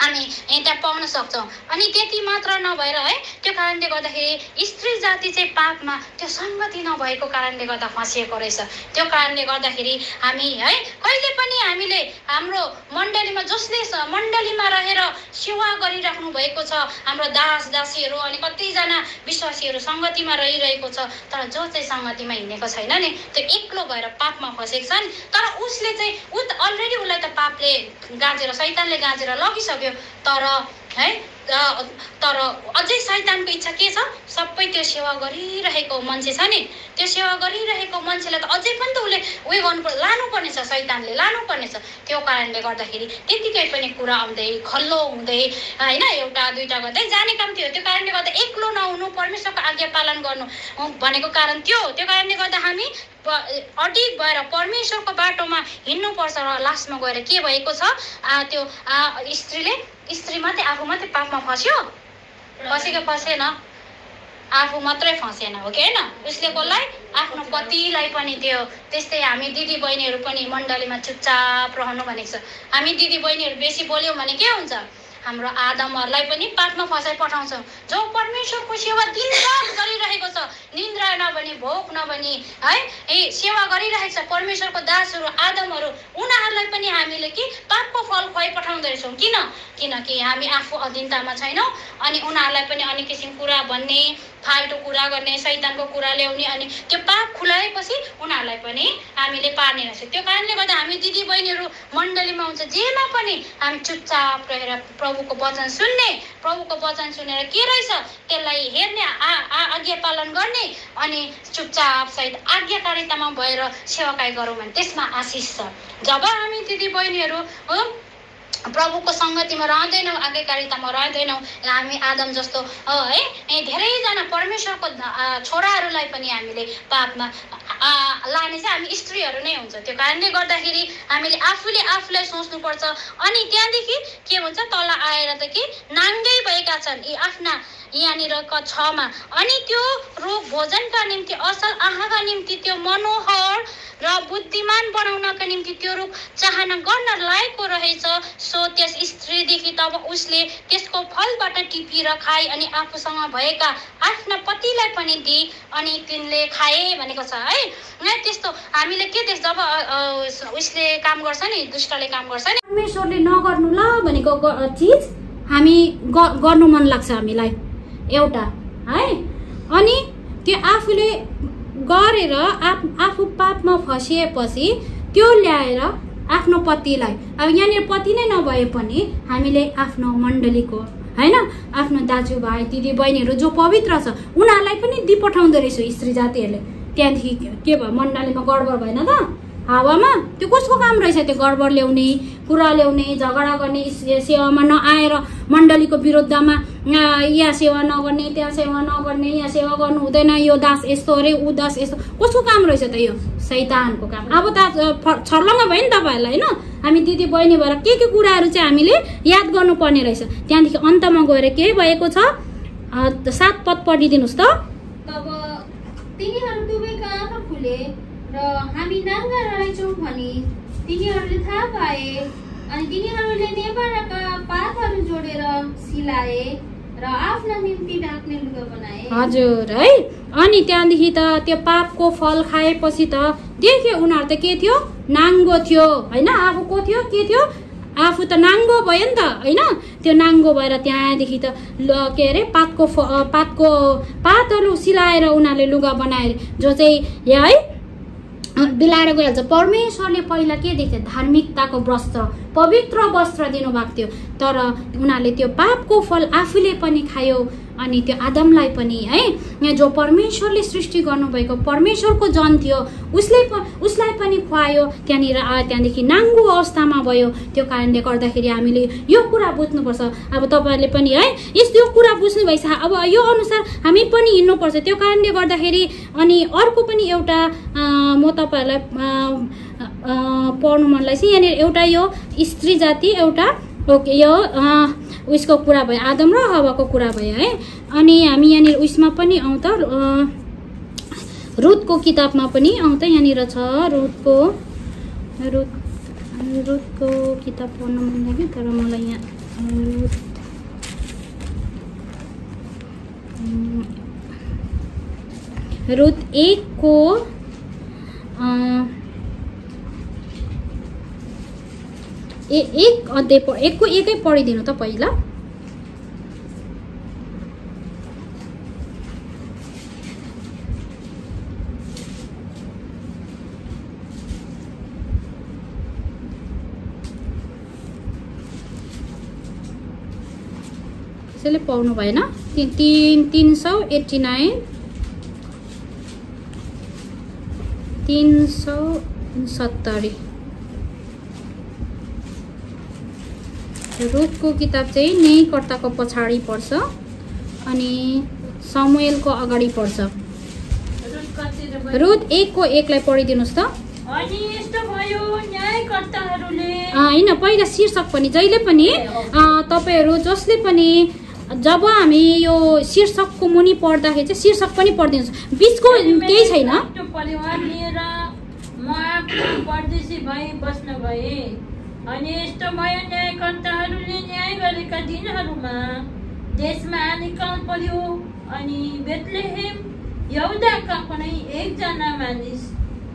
हामी त्यहाँ पाउन सक्छौँ। अनि त्यति मात्र नभएर है त्यो कारणले गर्दाखेरि स्त्री जाति चाहिँ पापमा त्यो सङ्गति नभएको कारणले गर्दा फँसिएको रहेछ। त्यो कारणले गर्दाखेरि हामी है कहिले पनि हामीले हाम्रो मण्डलीमा जसले मण्डलीमा रहेर सेवा गरिराख्नु भएको छ हाम्रो दास दासीहरू अनि कतिजना विश्वासीहरू सङ्गतिमा रहिरहेको छ तर जो चाहिँ सङ्गतिमा हिँडेको छैन नि त्यो एक्लो भएर पापमा फँसेको छ नि। तर उसले चाहिँ ऊ अलरेडी उसलाई त पापले गाँजेर सैतानले गाँजेर लगिसक्यो तर है तर अझै सैतानको इच्छा के छ? सबै त्यो सेवा गरिरहेको मान्छे छ नि। त्यो सेवा गरिरहेको मान्छेलाई त अझै पनि त उसले उयो गर्नुपर्छ लानुपर्ने छ सैतानले लानुपर्ने छ। त्यो कारणले गर्दाखेरि त्यतिकै पनि कुरा आउँदै खल्लो हुँदै होइन एउटा दुइटा गर्दै जाने काम थियो। त्यो कारणले गर्दा एक्लो नहुनु परमेश्वरको आज्ञा पालन गर्नु भनेको कारण त्यो त्यो कारणले गर्दा हामी अडिग भएर परमेश्वरको बाटोमा हिँड्नुपर्छ र लास्टमा गएर के भएको छ? त्यो स्त्रीले स्त्री मात्रै आफू मात्रै पापमा फस्यो? फसेको फसेन। आफू मात्रै फसेन हो कि होइन? उसले कसलाई? आफ्नो पतिलाई पनि त्यो त्यस्तै हामी दिदी बहिनीहरू पनि मण्डलीमा चुपचाप रहनु भनेको छ। हामी दिदी बहिनीहरू बेसी बोल्यौँ भने के हुन्छ? हाम्रो आदमहरूलाई पनि पापमा फसाइ पठाउँछौँ। जो परमेश्वरको सेवा दिनरात गरिरहेको छ निन्द्रा नभनी भोक नभनी है ए सेवा गरिरहेको छ परमेश्वरको दासहरू आदमहरू उनीहरूलाई पनि हामीले कि पापको फल खुवाइ पठाउँदो रहेछौँ किन? किनकि हामी आफू अधीनतामा छैनौँ अनि उनीहरूलाई पनि अनेक किसिम कुरा भन्ने फाल्टो कुरा गर्ने सैतानको कुरा ल्याउने अनि त्यो पाप खुलाएपछि उनीहरूलाई पनि हामीले पार्ने रहेछ। त्यो कारणले गर्दा हामी दिदी बहिनीहरू मण्डलीमा हुन्छ जेमा पनि हामी चुपचाप रहेर प्रभुको वचन सुन्ने प्रभुको वचन सुनेर के रहेछ त्यसलाई हेर्ने आ आज्ञा पालन गर्ने अनि चुपचाप सहित आज्ञाकारितामा भएर सेवाकाई गरौँ भने त्यसमा आशिष छ। जब हामी दिदी बहिनीहरू हो प्रभुको सङ्गतिमा रहँदैनौँ आज्ञाकारितामा रहँदैनौँ हामी आदम जस्तो है धेरैजना परमेश्वरको छोराहरूलाई पनि हामीले पापमा लाने चाहिँ हामी स्त्रीहरू नै हुन्छ त्यो कारणले गर्दाखेरि हामीले आफूले आफूलाई सोच्नुपर्छ अनि त्यहाँदेखि के भन्छ तल आएर त के नाङ्गै भएका छन् यी आफ्ना यहाँनिर क छमा। अनि त्यो रोग भोजनका निम्ति असल आँखाका निम्ति त्यो मनोहर र बुद्धिमान बनाउनका निम्ति त्यो रुख चाहना गर्न लागेको रहेछ। सो त्यस स्त्रीदेखि तब उसले त्यसको फलबाट टिपेर खाए अनि आफूसँग भएका आफ्ना पतिलाई पनि दिए अनि तिनले खाए भनेको छ है? यहाँ त्यस्तो हामीले के देख्छ? जब उसले काम गर्छ नि दुष्टले काम गर्छ नि। परमेश्वरले नगर्नु ल भनेको चिज। हामी गर्नु मन लाग्छ हामीलाई। एउटा है? अनि त्यो आफूले गरेर आफ आफू पापमा फसिएपछि त्यो ल्याएर आफ्नो पतिलाई अब यहाँनिर पति नै नभए पनि हामीले आफ्नो मण्डलीको होइन? आफ्नो दाजुभाइ दिदी बहिनीहरू जो पवित्र छ उनीहरूलाई पनि दि पठाउँदो रहेछ स्त्री जातिहरूले। त्यहाँदेखि के भयो? मण्डलीमा गडबड भएन त? हावामा? त्यो कसको काम रहेछ त्यो गडबड ल्याउने कुरा ल्याउने झगडा गर्ने सेवामा नआएर मण्डलीको विरुद्धमा यहाँ सेवा नगर्ने त्यहाँ सेवा नगर्ने यहाँ सेवा गर्नु हुँदैन यो दास यस्तो अरे ऊ दास यस्तो। कसको काम रहेछ त यो? सैतानको काम। अब त छर्लङ्ग भयो नि तपाईँहरूलाई होइन? हामी दिदी बहिनी भएर के के कुराहरू चाहिँ हामीले याद गर्नुपर्ने रहेछ। त्यहाँदेखि अन्तमा गएर के भएको छ? सात पद पढिदिनुहोस् त। तिनीहरू दुवैका आँखा खुले? र हामी नाङ्गा रहेछौँ भनी तिनीहरूले थाहा पाए अनि तिनीहरूले नेभाराका पातहरू जोडेर सिलाए र आफ्ना निम्ति ढाक्ने लुगा बनाए। हजुर है? अनि त्यहाँदेखि त त्यो पापको फल खाएपछि त देख्यो उनीहरू त के थियो? नाङ्गो थियो होइन? आफू को थियो? के थियो? आफू त नाङ्गो भयो नि त होइन? त्यो नाङ्गो भएर त्यहाँदेखि त के अरे पातको फ पातको पातहरू सिलाएर उनीहरूले लुगा बनाए। जो चाहिँ है बिलाएर गइहाल्छ। परमेश्वरले पहिला के देख्थ्यो? धार्मिकताको वस्त्र पवित्र वस्त्र दिनुभएको थियो। तर उनीहरूले त्यो पापको फल आफूले पनि खायो। अनि त्यो आदमलाई पनि है? जो परमेश्वरले सृष्टि गर्नुभएको परमेश्वरको जन थियो उसले उसलाई पनि खुवायो। त्यहाँनिर त्यहाँदेखि नाङ्गो अवस्थामा भयो। त्यो कारणले गर्दाखेरि हामीले यो कुरा बुझ्नुपर्छ। अब तपाईँहरूले पनि है यस यो कुरा बुझ्नु भइस अब यो अनुसार हामी पनि हिँड्नुपर्छ। त्यो कारणले गर्दाखेरि अनि अर्को पनि एउटा म तपाईँहरूलाई पढ्नु मनलाई चाहिँ यहाँनिर एउटा यो स्त्री जाति एउटा ओके यो उयसको कुरा भयो आदम र हवाको कुरा भयो है? अनि हामी यहाँनिर उयसमा पनि आउँ त अँ, रुथको किताबमा पनि आउँ त यहाँनिर छ रुथको रुथ रुथको किताब पढ्नु मन लाग्यो तर मलाई यहाँ अँ, रुथ एकको अँ, ए एक अध्याय एकको एकै पढिदिनु त पहिला। त्यसैले पाउनु भएन। तिन तिन सौ एट्टी नाइन। तिन सौ सत्तरी। रुथको किताब चाहिँ न्यायकर्ताको पछाडि पर्छ अनि समुएलको अगाडि पर्छ। रुथ एकको एकलाई पढिदिनुहोस् त। होइन पहिला शीर्षक पनि जहिले पनि तपाईँहरू जसले पनि जब हामी यो शीर्षकको मुनि पढ्दाखेरि चाहिँ शीर्षक पनि पढिदिनुहोस्। बिचको केही छैन। अनि यस्तो भयो न्यायकर्ताहरूले न्याय गरेका दिनहरूमा देशमा निकाल पर्यो अनि बेतलेहेम यहुदाका कुनै एकजना मानिस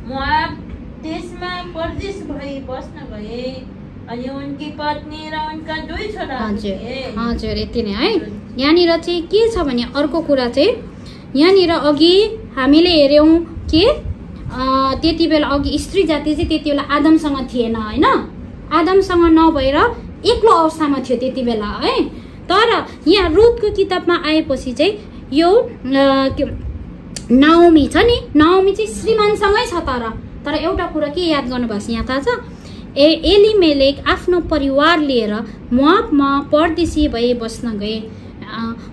मोआब देशमा परदेश भई बस्न गए अनि उनकी पत्नी र उनका दुई छोरा हजुर हजुर यति नै है यहाँनिर चाहिँ के छ भने अर्को कुरा चाहिँ यहाँनिर अघि हामीले हेऱ्यौँ के त्यति बेला अघि स्त्री जाति चाहिँ त्यति बेला आदमसँग थिएन होइन आदमसँग नभएर एक्लो अवस्थामा थियो त्यति बेला है? तर यहाँ रुथको किताबमा आएपछि चाहिँ यो नाओमी छ नि? नाओमी चाहिँ श्रीमानसँगै छ तर। तर एउटा कुरा के याद गर्नुभएको छ यहाँ थाहा छ? ए एलिमेलेक आफ्नो परिवार लिएर मुआबमा परदेशी भए बस्न गए।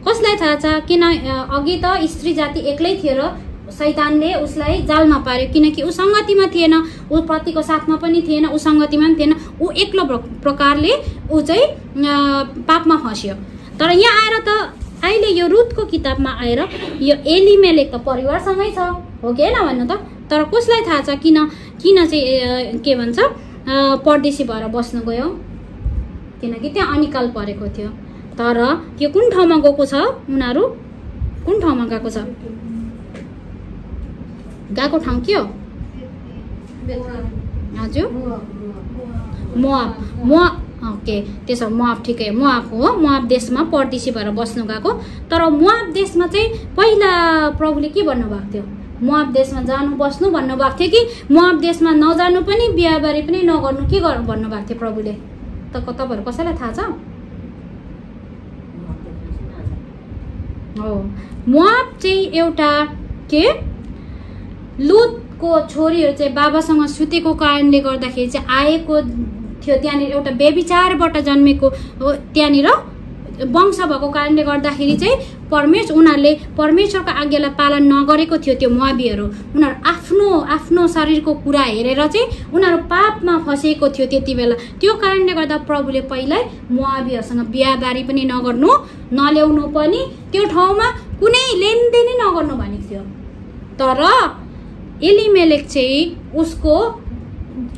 कसलाई थाहा छ? किन अघि त स्त्री जाति एक्लै थियो र सैतानले उसलाई जालमा पार्यो। किनकि ऊ सङ्गतिमा थिएन ऊ पतिको साथमा पनि थिएन ऊ सङ्गतिमा पनि थिएन। ऊ एक्लो प्र- प्रकारले ऊ चाहिँ पापमा फस्यो। तर यहाँ आएर त अहिले यो रुथको किताबमा आएर यो एलिमेलेक त परिवारसँगै छ हो कि होइन भन्नु त? तर कसलाई थाहा छ? किन किन चाहिँ के भन्छ? परदेशी भएर बस्नु गयो? किनकि त्यहाँ अनिकाल परेको थियो। तर यो कुन ठाउँमा गएको छ उनीहरू? कुन ठाउँमा गएको छ? गएको ठाउँ के हो हजुर ओके त्यसो भए मोआब ठिकै मोआब हो मोआब देशमा परदेशी भएर बस्नु गएको तर मोआब देशमा चाहिँ पहिला प्रभुले के भन्नुभएको थियो मोआब देशमा जानु बस्नु भन्नुभएको थियो कि मोआब देशमा नजानु पनि बिहाबारी पनि नगर्नु के गर्नु भन्नुभएको थियो प्रभुले त तपाईँहरू कसैलाई थाहा छ हो मोआब चाहिँ एउटा के लुतको छोरीहरू चाहिँ बाबासँग सुतेको कारणले गर्दाखेरि चाहिँ आएको थियो त्यहाँनिर एउटा बेविचारबाट जन्मेको हो त्यहाँनिर वंश भएको कारणले गर्दाखेरि चाहिँ परमेश उनीहरूले परमेश्वरको आज्ञालाई पालन नगरेको थियो त्यो मुहाबीहरू। उनीहरू आफ्नो आफ्नो शरीरको कुरा हेरेर चाहिँ उनीहरू पापमा फँसेको थियो त्यति बेला। त्यो कारणले गर्दा प्रभुले पहिल्यै मुहाबीहरूसँग बिहाबारी पनि नगर्नु नल्याउनु पनि त्यो ठाउँमा कुनै लेनदेनै नगर्नु भनेको थियो। तर एलिमेलेक चाहिँ उसको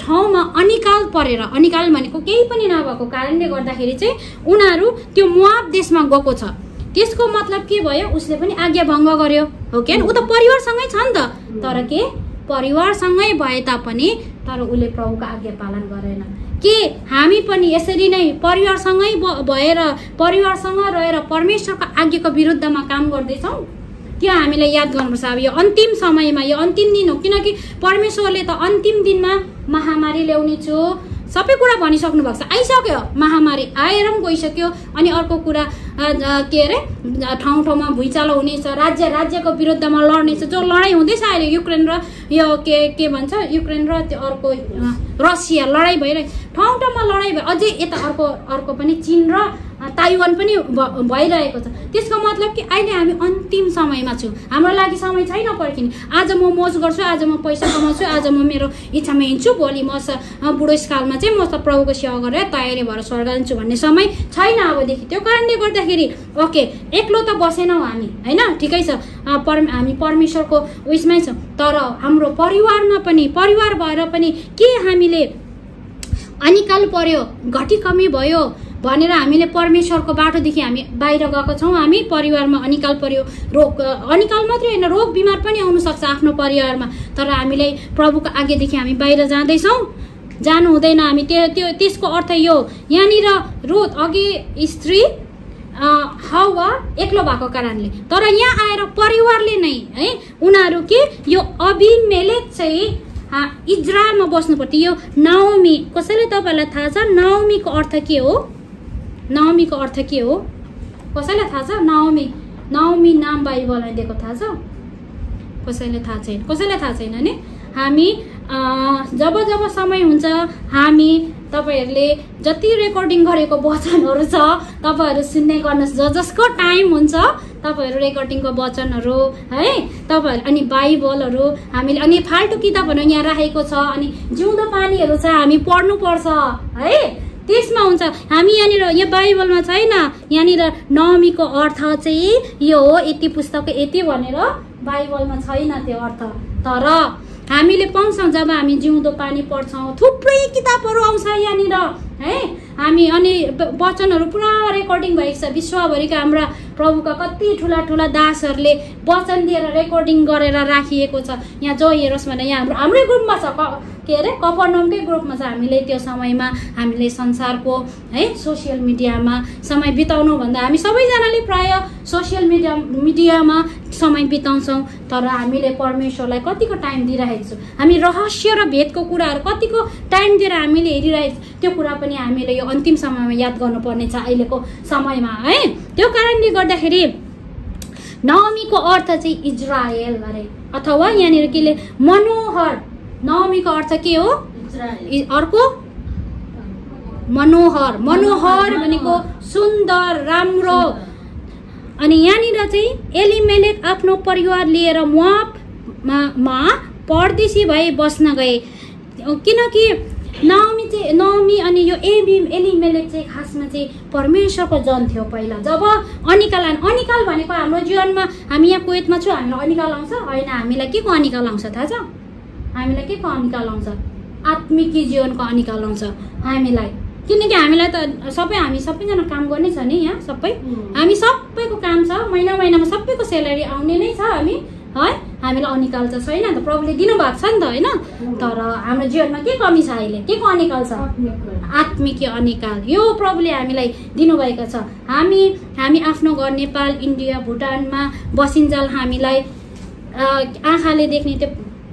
ठाउँमा अनिकाल परेर अनिकाल भनेको केही पनि नभएको कारणले गर्दाखेरि चाहिँ उनीहरू त्यो मुआब देशमा गएको छ। त्यसको मतलब के भयो? उसले पनि आज्ञा भङ्ग गर्यो। हो कि होइन? ऊ त परिवारसँगै छ नि त। तर के? परिवारसँगै भए तापनि तर उसले प्रभुको आज्ञा पालन गरेन। के? हामी पनि यसरी नै परिवारसँगै भएर परिवारसँग रहेर परमेश्वरको आज्ञाको विरुद्धमा काम गर्दैछौँ? त्यो हामीलाई याद गर्नुपर्छ? अब यो अन्तिम समयमा यो अन्तिम दिन हो। किनकि परमेश्वरले त अन्तिम दिनमा महामारी ल्याउने छु। सबै कुरा भनिसक्नु भएको छ। आइसक्यो। महामारी आएर पनि गइसक्यो। अनि अर्को कुरा के अरे? ठाउँ ठाउँमा भुइँचालो हुनेछ राज्य राज्यको विरुद्धमा लड्नेछ जो लडाइँ हुँदैछ अहिले युक्रेन र यो के के भन्छ? युक्रेन र त्यो अर्को रसिया लडाइँ भइरहेको ठाउँ ठाउँमा लडाइँ भयो अझै यता अर्को अर्को पनि चिन र ताइवान पनि भइरहेको छ। त्यसको मतलब कि अहिले हामी अन्तिम समयमा छौँ। हाम्रो लागि समय छैन पर्खिने। आज म मोज गर्छु आज म पैसा कमाउँछु आज म मेरो इच्छामा हिँड्छु भोलि म बुढेसकालमा चाहिँ म त प्रभुको सेवा गरेर तयारी भएर स्वर्ग जान्छु भन्ने समय छैन अबदेखि। त्यो कारणले गर्दाखेरि ओके एक्लो त बसेनौँ हामी होइन? ठिकै छ। पर हामी परमेश्वरको उयसमै छौँ। तर हाम्रो परिवारमा पनि परिवार भएर पनि के हामीले अनिकाल पर्यो घटी कमी भयो भनेर हामीले परमेश्वरको बाटोदेखि हामी बाहिर गएको छौँ। हामी परिवारमा अनिकाल पर्यो रोग अनिकाल मात्रै होइन रोग बिमार पनि आउनु सक्छ आफ्नो परिवारमा। तर हामीलाई प्रभुको आज्ञादेखि हामी बाहिर जाँदैछौँ। जानु हुँदैन हामी। त्यो त्यो त्यसको अर्थ यो यहाँनिर रोध अघि स्त्री हावा एक्लो भएको कारणले। तर यहाँ आएर परिवारले नै है उनीहरू के यो अभिमेलेक चाहिँ इजरायलमा बस्नु पर्थ्यो यो नाओमी कसैले तपाईँलाई थाहा छ? नाओमीको अर्थ के हो? नाओमीको अर्थ के हो? कसैलाई थाहा छ? नाओमी नाओमी नाम बाइबलमा दिएको थाहा छ? कसैले थाहा छैन? कसैलाई थाहा छैन नि? हामी जब जब समय हुन्छ हामी तपाईँहरूले जति रेकर्डिङ गरेको वचनहरू छ तपाईँहरू सुन्ने गर्नुहोस् ज जसको टाइम हुन्छ तपाईँहरू रेकर्डिङको वचनहरू है? तपाईँहरू अनि बाइबलहरू हामीले अनि फाल्टु किताबहरू यहाँ राखेको छ अनि जिउँदो पानीहरू छ हामी पढ्नुपर्छ है? त्यसमा हुन्छ हामी यहाँनिर यो बाइबलमा छैन। यहाँनिर नवमीको अर्थ चाहिँ यो हो यति पुस्तक यति भनेर बाइबलमा छैन त्यो अर्थ। तर हामीले पाउँछौँ जब हामी जिउँदो पानी पढ्छौँ थुप्रै किताबहरू आउँछ यहाँनिर है? हामी अनि वचनहरू पुरा रेकर्डिङ भएको छ। विश्वभरिका हाम्रा प्रभुका कति ठुला ठुला दासहरूले वचन दिएर रेकर्डिङ गरेर राखिएको छ। यहाँ जो हेरोस् भने यहाँ हाम्रो हाम्रै ग्रुपमा छ। क- अरे कपरनमकै ग्रुपमा छ। हामीले त्यो समयमा हामीले संसारको है सोसियल मिडियामा समय बिताउनु भन्दा हामी सबैजनाले प्राय सोसियल मिडिया मिडियामा समय बिताउँछौँ। तर हामीले परमेश्वरलाई कतिको टाइम दिइरहेको छौँ। हामी रहस्य र भेदको कुराहरू कतिको टाइम दिएर हामीले हेरिरहेको छौँ। त्यो कुरा पनि हामीले यो अन्तिम समयमा याद गर्नुपर्ने छ अहिलेको समयमा है। त्यो कारणले गर्दाखेरि नवमीको अर्थ चाहिँ इजरायल अरे अथवा यहाँनिर के मनोहर। नवमीको अर्थ के हो? अर्को? मनोहर। मनोहर भनेको सुन्दर राम्रो। अनि यहाँनिर चाहिँ एलिमेलेक आफ्नो परिवार लिएर मा परदेशी भई बस्न गए। किनकि नवमी चाहिँ नवमी अनि यो एबी एलिमेलेक चाहिँ खासमा चाहिँ परमेश्वरको जन थियो पहिला। जब अनिकाल अनिकाल भनेको हाम्रो जीवनमा हामी यहाँ कुवेतमा छु हामीलाई अनिकाल आउँछ? होइन हामीलाई के को अनिकाल आउँछ थाहा छ? हामीलाई के को अनिकाल आउँछ? आत्मिकी जीवनको अनिकाल आउँछ हामीलाई। किनकि हामीलाई त सबै हामी सबैजना काम गर्ने छ नि यहाँ सबै। हामी सबैको काम छ महिना महिनामा सबैको सेलेरी आउने नै छ हामी। है? हामीलाई अनिकाल त छैन त प्रभुले दिनुभएको छ नि त होइन? तर हाम्रो जीवनमा के कमी छ अहिले? के को अनिकाल छ? आत्मिक। अनिकाल। यो प्रभुले हामीलाई दिनुभएको छ। हामी हामी आफ्नो घर नेपाल इन्डिया भुटानमा बसिन्जाल हामीलाई आँखाले देख्ने त्यो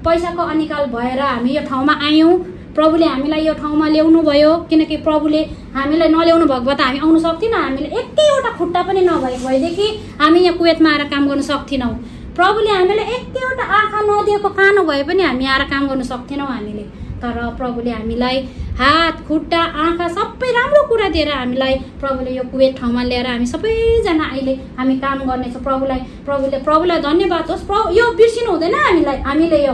पैसाको अनिकाल भएर हामी यो ठाउँमा आयौँ। प्रभुले हामीलाई यो ठाउँमा ल्याउनु भयो किनकि प्रभुले हामीलाई नल्याउनु भएको भए त हामी आउनु सक्थेनौँ। हामीले एकैवटा खुट्टा पनि नभएको भएदेखि हामी यहाँ कुवेतमा आएर काम गर्न सक्थेनौँ। प्रभुले हामीलाई एकैवटा आँखा नदिएको कानो भए पनि हामी आएर काम गर्न सक्थेनौँ हामीले। तर प्रभुले हामीलाई हात खुट्टा आँखा सबै राम्रो कुरा दिएर हामीलाई प्रभुले यो कुवेत ठाउँमा ल्याएर हामी सबैजना अहिले हामी काम गर्नेछौँ। प्रभुलाई प्रभुले प्रभुलाई धन्यवाद होस्। प्र यो बिर्सिनु हुँदैन हामीलाई हामीले यो।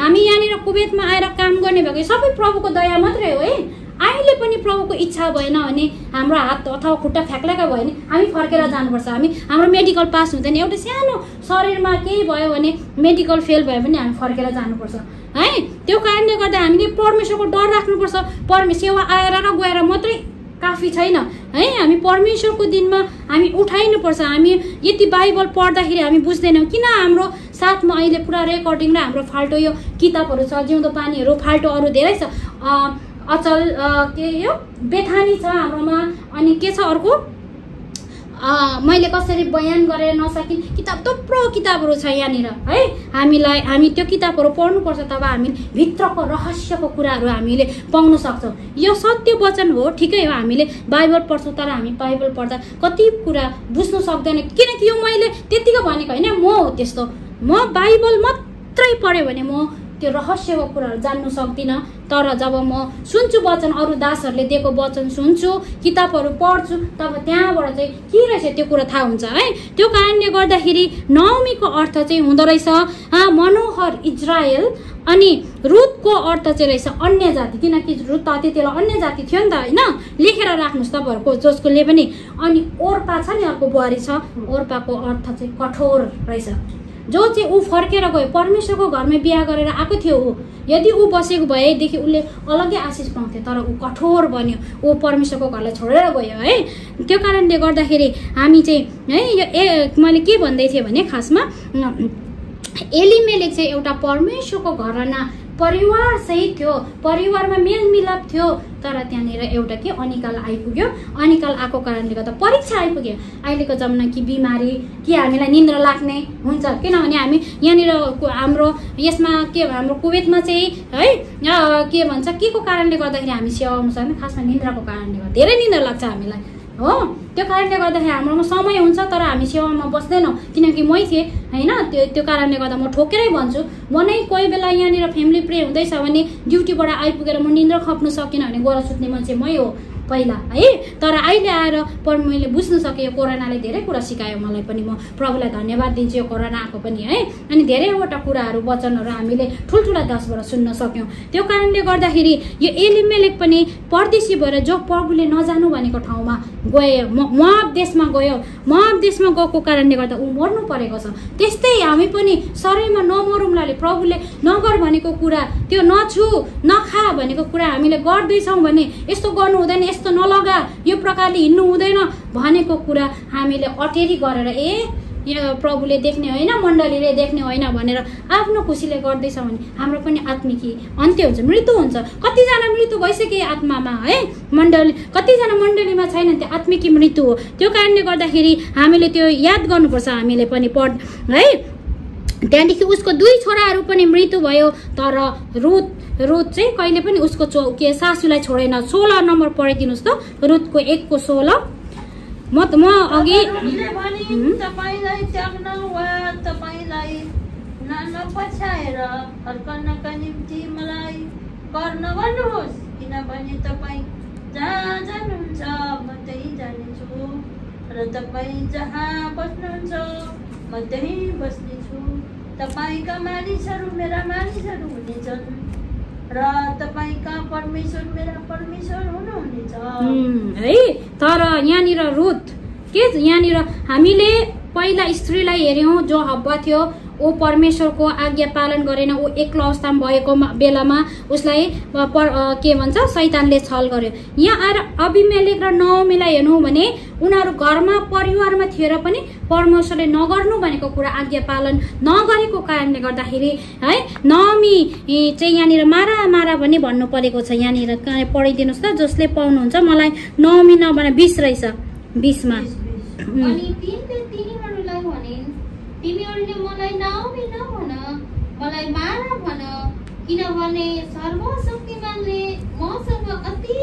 हामी यहाँनिर कुवेतमा आएर काम गर्ने भएको सबै प्रभुको दया मात्रै हो है। अहिले पनि प्रभुको इच्छा भएन भने हाम्रो हात अथवा खुट्टा फ्याक्लाका भयो भने हामी फर्केर जानुपर्छ। हामी हाम्रो मेडिकल पास हुँदैन। एउटा सानो शरीरमा केही भयो भने मेडिकल फेल भयो भने हामी फर्केर जानुपर्छ। है? त्यो कारणले गर्दा हामीले परमेश्वरको डर राख्नुपर्छ। परमे सेवा आएर र गएर मात्रै काफी छैन है? हामी परमेश्वरको दिनमा हामी उठाइनुपर्छ। हामी यति बाइबल पढ्दाखेरि हामी बुझ्दैनौँ किन हाम्रो साथमा अहिले पुरा रेकर्डिङ र हाम्रो फाल्टो यो किताबहरू छ जिउँदो पानीहरू फाल्टो अरू धेरै छ। अचल के यो? बेथानी छ हाम्रोमा। अनि के छ अर्को? मैले कसरी बयान गरेर नसकिन् किताब थुप्रो किताबहरू छ यहाँनिर है? हामीलाई हामी त्यो किताबहरू पढ्नुपर्छ तब हामी भित्रको रहस्यको कुराहरू हामीले पाउन सक्छौँ। यो सत्य वचन हो ठिकै हो हामीले बाइबल पढ्छौँ तर हामी बाइबल पढ्दा कति कुरा बुझ्नु सक्दैन। किनकि यो मैले त्यत्तिकै भनेको होइन म हो त्यस्तो। म बाइबल मात्रै पढ्यो भने म त्यो रहस्यको कुराहरू जान्नु सक्दिनँ। तर जब म सुन्छु वचन अरू दासहरूले दिएको वचन सुन्छु किताबहरू पढ्छु तब त्यहाँबाट चाहिँ के रहेछ त्यो कुरा थाहा हुन्छ है? त्यो कारणले गर्दाखेरि नवमीको अर्थ चाहिँ हुँदो रहेछ मनोहर इजरायल अनि रुतको अर्थ चाहिँ रहेछ अन्य जाति। किनकि रुत त त्यति बेला अन्य जाति थियो नि त होइन? लेखेर राख्नुहोस् तपाईँहरूको जसकोले पनि। अनि ओर्पा छ नि अर्को बुहारी छ। ओर्पाको अर्थ चाहिँ कठोर रहेछ। जो चाहिँ ऊ फर्केर गयो परमेश्वरको घरमा बिहा गरेर आएको थियो ऊ यदि ऊ बसेको भएदेखि उसले अलग्गै आशिष पाउँथ्यो तर ऊ कठोर बन्यो। ऊ परमेश्वरको घरलाई छोडेर गयो है। त्यो कारणले गर्दाखेरि हामी चाहिँ है यो ए मैले के भन्दै थिएँ भने खासमा एलिमेलेक चाहिँ एउटा परमेश्वरको घरना परिवार सहित थियो परिवारमा मेलमिलाप थियो। तर त्यहाँनिर एउटा के अनिकाल आइपुग्यो। अनिकाल आएको कारणले गर्दा परीक्षा आइपुग्यो। अहिलेको जमाना कि बिमारी कि हामीलाई निन्द्रा लाग्ने हुन्छ। किनभने हामी यहाँनिर हाम्रो यसमा के हाम्रो कुवेतमा चाहिँ है के भन्छ के को कारणले गर्दाखेरि हामी सेवा सक्दैन खासमा निन्द्राको कारणले गर्दा धेरै निन्द्रा लाग्छ हामीलाई। हो त्यो कारणले गर्दाखेरि हाम्रोमा समय हुन्छ तर हामी सेवामा बस्दैनौँ। किनकि मै थिएँ होइन? त्यो त्यो कारणले गर्दा म ठोकेरै भन्छु म नै कोही बेला यहाँनिर फ्यामिली प्रे हुँदैछ भने ड्युटीबाट आइपुगेर म निन्द्रा खप्नु सकिनँ भने गएर सुत्ने मान्छे मै हो। पहिला है? तर अहिले आएर पर मैले बुझ्नु सकेँ यो कोरोनाले धेरै कुरा सिकायो मलाई पनि। म प्रभुलाई धन्यवाद दिन्छु यो कोरोना आएको पनि है? अनि धेरैवटा कुराहरू वचनहरू हामीले ठुल्ठुला दासबाट सुन्न सक्यौँ। त्यो कारणले गर्दाखेरि यो एलिमेलेक पनि परदेशी भएर जो प्रभुले नजानु भनेको ठाउँमा गयो म देशमा गयो महाब देशमा गएको कारणले गर्दा ऊ मर्नु परेको छ। त्यस्तै हामी पनि शरीरमा नमरौँलाले प्रभुले नगर भनेको कुरा त्यो नछु नखा भनेको कुरा हामीले गर्दैछौँ भने यस्तो गर्नु हुँदैन। यस्तो नलगा। यो प्रकारले हिँड्नु हुँदैन भनेको कुरा हामीले अटेरी गरेर ए यो प्रभुले देख्ने होइन मण्डलीले देख्ने होइन भनेर आफ्नो खुसीले गर्दैछौँ भने हाम्रो पनि आत्मिकी। अन्त्य हुन्छ मृत्यु हुन्छ। कतिजना मृत्यु भइसके आत्मामा है? मण्डली कतिजना मण्डलीमा छैन त्यो आत्मिकी मृत्यु हो। त्यो कारणले गर्दाखेरि हामीले त्यो याद गर्नुपर्छ हामीले पनि पढ है? त्यहाँदेखि उसको दुई छोराहरू पनि मृत्यु भयो तर रुत रुत चाहिँ कहिले पनि उसको चो के सासूलाई छोडेन। सोह्र नम्बर पढाइदिनुहोस् त। रुतको एकको सोह्र। म त म अघि किनभने तपाईँ जहाँ जानुहुन्छ म त्यहीँ जानेछु। र तपाईँ जहाँ बस्नुहुन्छ म त्यहीँ बस्नेछु। तपाईँका मानिसहरू मेरा मानिसहरू हुनेछन्। र तपाईँका परमेश्वर मेरा परमेश्वर हुनुहुनेछ? है तर यहाँनिर रुथ के यहाँनिर हामीले पहिला स्त्रीलाई हेऱ्यौँ जो हब्बा थियो ऊ परमेश्वरको आज्ञा पालन गरेन ऊ एक्लो अवस्थामा भएको बेलामा उसलाई पर के भन्छ सैतानले छल गर्यो। यहाँ आएर अभिमेलेक र नवमीलाई हेर्नु भने उनीहरू घरमा परिवारमा थिएर पनि परमेश्वरले नगर्नु भनेको कुरा आज्ञा पालन नगरेको कारणले गर्दाखेरि है नवमी चाहिँ यहाँनिर मारा मारा पनि भन्नु परेको छ। यहाँनिर कहाँ पढिदिनुहोस् त जसले पाउनुहुन्छ मलाई नवमी नभन बिस रहेछ। बिसमा बिस, बिस। उम्, अनि तिनले तिनीहरूलाई भनिन् नभन मलाई मार भन किनभने सर्वशक्तिमानले मसँग अति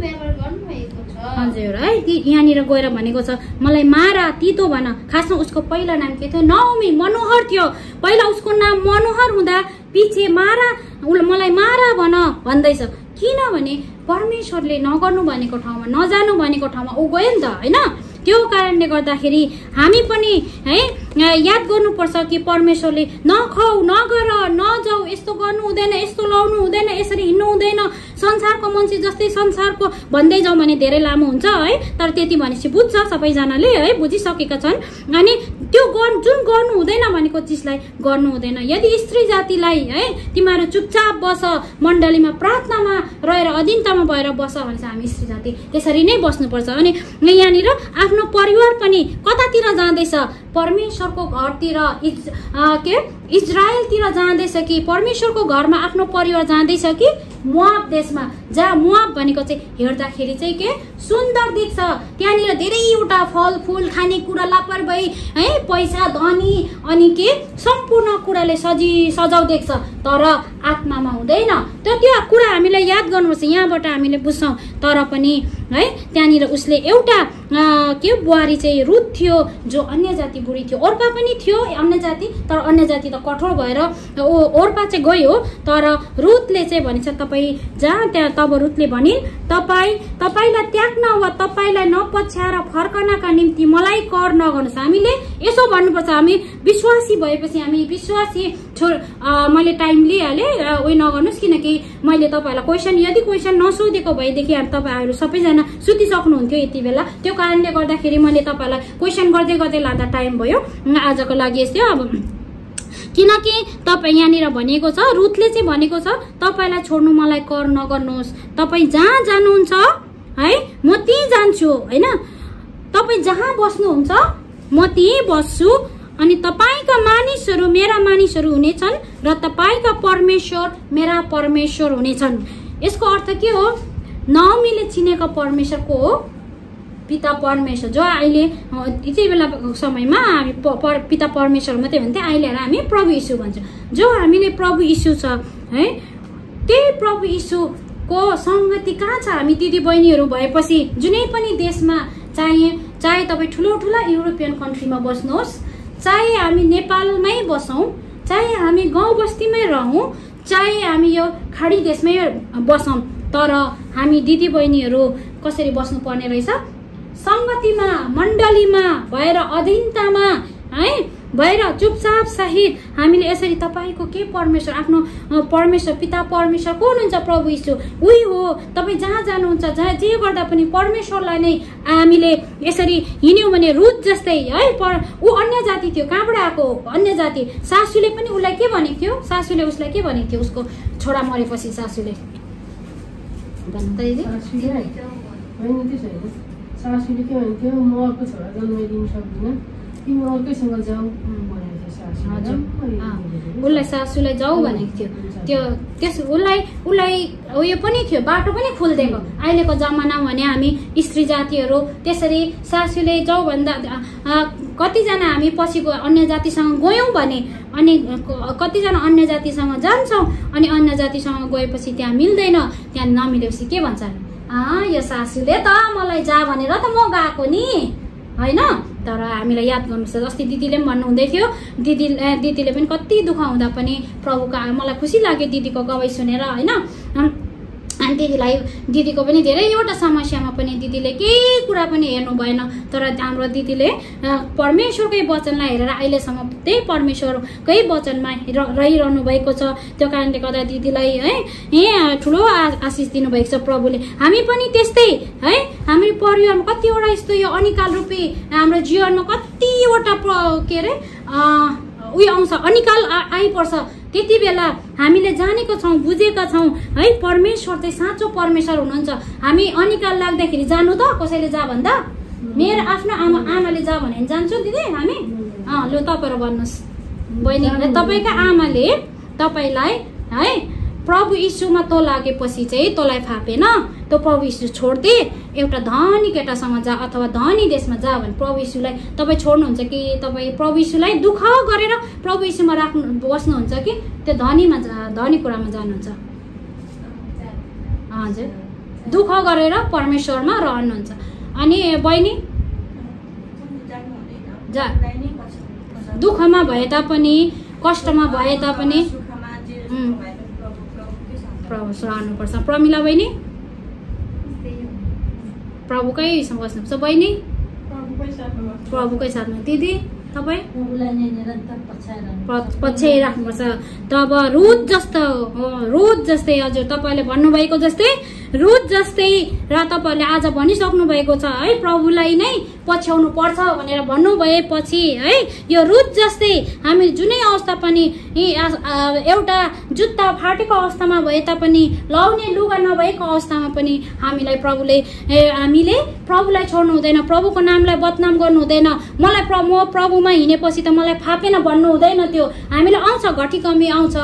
व्यवहार गर्नुभएको छ हजुर है ती यहाँनिर गएर भनेको छ मलाई मारा तितो भन। खासमा उसको पहिला नाम के थियो? नवमी मनोहर थियो। पहिला उसको नाम मनोहर हुँदा पछि मारा मलाई मारा भन भन्दैछ। किनभने परमेश्वरले नगर्नु भनेको ठाउँमा नजानु भनेको ठाउँमा ऊ गयो नि त होइन? त्यो कारणले गर्दाखेरि हामी पनि है याद गर्नुपर्छ कि परमेश्वरले नखाऊ नगर नजाऊ यस्तो गर्नु हुँदैन यस्तो लाउनु हुँदैन यसरी हिँड्नु हुँदैन संसारको मान्छे जस्तै संसारको भन्दै जाउँ भने धेरै लामो हुन्छ है? तर त्यति भनेपछि बुझ्छ सबैजनाले है? बुझिसकेका छन्। अनि त्यो गर्नु जुन गर्नु हुँदैन भनेको चिजलाई गर्नु हुँदैन। यदि स्त्री जातिलाई है तिमीहरू चुपचाप बस मण्डलीमा प्रार्थनामा रहेर अधीनतामा भएर बस भने हामी स्त्री जाति त्यसरी नै बस्नुपर्छ। अनि यहाँनिर आफ्नो परिवार पनि कतातिर जाँदैछ? परमेश्वरको घरतिर इज के? इजरायलतिर जाँदैछ कि? परमेश्वरको घरमा आफ्नो परिवार जाँदैछ कि? मुआब देशमा। जहाँ मुआब भनेको चाहिँ हेर्दाखेरि चाहिँ के? सुन्दर देख्छ त्यहाँनिर धेरैवटा फलफुल खानेकुरा लापरवाही है पैसा धनी अनि के? सम्पूर्ण कुराले सजी सजाउ देख्छ। तर आत्मामा हुँदैन। त्यो त्यो कुरा हामीलाई याद गर्नुपर्छ यहाँबाट हामीले बुझ्छौँ। तर पनि है त्यहाँनिर उसले एउटा के बुहारी चाहिँ रुथ थियो जो अन्य जाति बुढी थियो। ओर्पा पनि थियो अन्य जाति तर अन्य जाति त कठोर भएर ओ ओर्पा चाहिँ गयो। तर रुथले चाहिँ भनिन्छ तपाईँ जहाँ त्यहाँ तब रुथले भनिन् तपाईँ तपाईँलाई त्याग्न वा तपाईँलाई नपछ्याएर फर्कनका निम्ति मलाई कर नगर्नुहोस्। हामीले यसो भन्नुपर्छ हामी विश्वासी भएपछि हामी विश्वासी छो मैले टाइम लिइहालेँ उयो नगर्नुहोस् किनकि मैले तपाईँहरूलाई क्वेसन यदि क्वेसन नसोधेको भएदेखि तपाईँहरू सबैजना सुतिसक्नुहुन्थ्यो यति बेला। त्यो कारणले गर्दाखेरि मैले तपाईँलाई क्वेसन गर्दै गर्दै लाँदा टाइम भयो। आजको लागि यस्तै अब किनकि तपाईँ यहाँनिर भनेको छ रुथले चाहिँ भनेको छ तपाईँलाई छोड्नु मलाई कर नगर्नुहोस्। तपाईँ जहाँ जानुहुन्छ है म त्यहीँ जान्छु होइन? तपाईँ जहाँ बस्नुहुन्छ म त्यहीँ बस्छु। अनि तपाईँका मानिसहरू मेरा मानिसहरू हुनेछन् र तपाईँका परमेश्वर मेरा परमेश्वर हुनेछन्। यसको अर्थ के हो? नवमीले चिनेको परमेश्वर को हो। पिता परमेश्वर जो अहिले यति बेलाको समयमा हामी पर- पिता परमेश्वर मात्रै भन्थ्यो अहिले आएर हामी प्रभु यीशु भन्छौँ। जो हामीले प्रभु यीशु छ है त्यही प्रभु यीशुको सङ्गति कहाँ छ? हामी दिदी बहिनीहरू भएपछि जुनै पनि देशमा चाहे चाहे तपाईँ ठुलो ठुला युरोपियन कन्ट्रीमा बस्नुहोस् चाहे हामी नेपालमै बसौँ चाहे हामी गाउँ बस्तीमै रहौँ चाहे हामी यो खाडी देशमै बसौँ तर हामी दिदी बहिनीहरू कसरी बस्नुपर्ने रहेछ? सङ्गतिमा मण्डलीमा भएर अधीनतामा है? भएर चुपचाप सहित हामीले यसरी तपाईँको के परमेश्वर? आफ्नो परमेश्वर पिता परमेश्वर को हुनुहुन्छ प्रभु यीशु? उही हो। तपाईँ जहाँ जानुहुन्छ जहाँ जे गर्दा पनि परमेश्वरलाई नै हामीले यसरी हिँड्यौँ भने रुद जस्तै है? पर ऊ अन्य जाति थियो। कहाँबाट आएको? अन्य जाति। सासूले पनि उसलाई के भनेको थियो? सासूले उसलाई के भनेको थियो? उसको छोरा मरेपछि सासूले। भन्नु त सासूले के भन्थ्यो म अर्को छोरा जन्माइदिनु सक्दिनँ तिमी अर्कैसँग जाऊ भनेको थियो हेरेर। उसलाई सासूलाई जाऊ भनेको थियो त्यो त्यस उसलाई उसलाई उयो पनि थियो बाटो पनि खुलिदिएको अहिलेको जमानामा भने हामी स्त्री जातिहरू त्यसरी सासूले जाऊ भन्दा कतिजना हामी पछि गयो अन्य जातिसँग गयौँ भने अनि कतिजना अन्य जातिसँग जान्छौँ अनि अन्य जातिसँग गएपछि त्यहाँ मिल्दैन त्यहाँ नमिलेपछि के भन्छ यो सासूले त मलाई जा भनेर त म गएको नि। होइन? तर हामीलाई याद गर्नुपर्छ अस्ति दिदीले पनि भन्नुहुँदै थियो दिदी दिदीले पनि कति दुःख हुँदा पनि प्रभुको मलाई खुसी लाग्यो दिदीको गवाई सुनेर होइन? अम्, दिदीलाई दिदीको पनि धेरैवटा समस्यामा पनि दिदीले केही कुरा पनि हेर्नु भएन। तर हाम्रो दिदीले परमेश्वरकै वचनलाई हेरेर अहिलेसम्म त्यही परमेश्वरकै वचनमा रहिरहनु भएको छ। त्यो कारणले गर्दा दिदीलाई है यहाँ ठुलो आशिष दिनुभएको छ प्रभुले। हामी पनि त्यस्तै है हामी परिवारमा कतिवटा यस्तो यो अनिकाल रूपी हाम्रो जीवनमा कतिवटा के अरे उयो आउँछ। अनिकाल आइपर्छ। त्यति बेला हामीले जानेको छौँ बुझेका छौँ है परमेश्वर चाहिँ साँचो परमेश्वर हुनुहुन्छ। हामी अनिकाल लाग्दाखेरि जानु त कसैले जा भन्दा? मेरो आफ्नो आमा आमाले जा भने जान्छु दिदी हामी? अँ लु तपाईँहरू भन्नुहोस्। बहिनी तपाईँका आमाले तपाईँलाई है प्रभु यीशुमा तँ लागेपछि चाहिँ तँलाई फापेन तँ प्रभु यीशु छोड्दे एउटा धनी केटासँग जा अथवा धनी देशमा जा भने प्रभु यीशुलाई तपाईँ छोड्नुहुन्छ कि तपाईँ प्रभु यीशुलाई दुःख गरेर प्रभु यीशुमा राख्नु बस्नुहुन्छ कि त्यो धनीमा जा धनी कुरामा जानुहुन्छ? हजुर। दुःख गरेर परमेश्वरमा रहनुहुन्छ। अनि बहिनी? जा। दुःखमा भए तापनि कष्टमा भए तापनि। रहनुपर्छ प्रमिला बहिनी? प्रभुकै उयोसँग बस्नुपर्छ बहिनी? प्रभुकै साथमा दिदी? तपाईँ? प्रभुलाई नै निरन्तर पछ्याएर प- पछ्याइराख्नुपर्छ तब रुद जस्तो रुद जस्तै हजुर। तपाईँले भन्नुभएको जस्तै रुद जस्तै र तपाईँहरूले आज भनिसक्नु भएको छ है प्रभुलाई नै पछ्याउनु पर्छ भनेर भन्नुभएपछि है यो रुद जस्तै हामी जुनै अवस्था पनि एउटा जुत्ता फाटेको अवस्थामा भए तापनि लाउने लुगा नभएको अवस्थामा पनि हामीलाई प्रभुले हामीले प्रभुलाई छोड्नु हुँदैन प्रभुको नामलाई बदनाम गर्नु हुँदैन। मलाई प्र म प्रभुमा हिँडेपछि त मलाई फापेन भन्नु हुँदैन त्यो। हामीलाई आउँछ घटी कमी आउँछ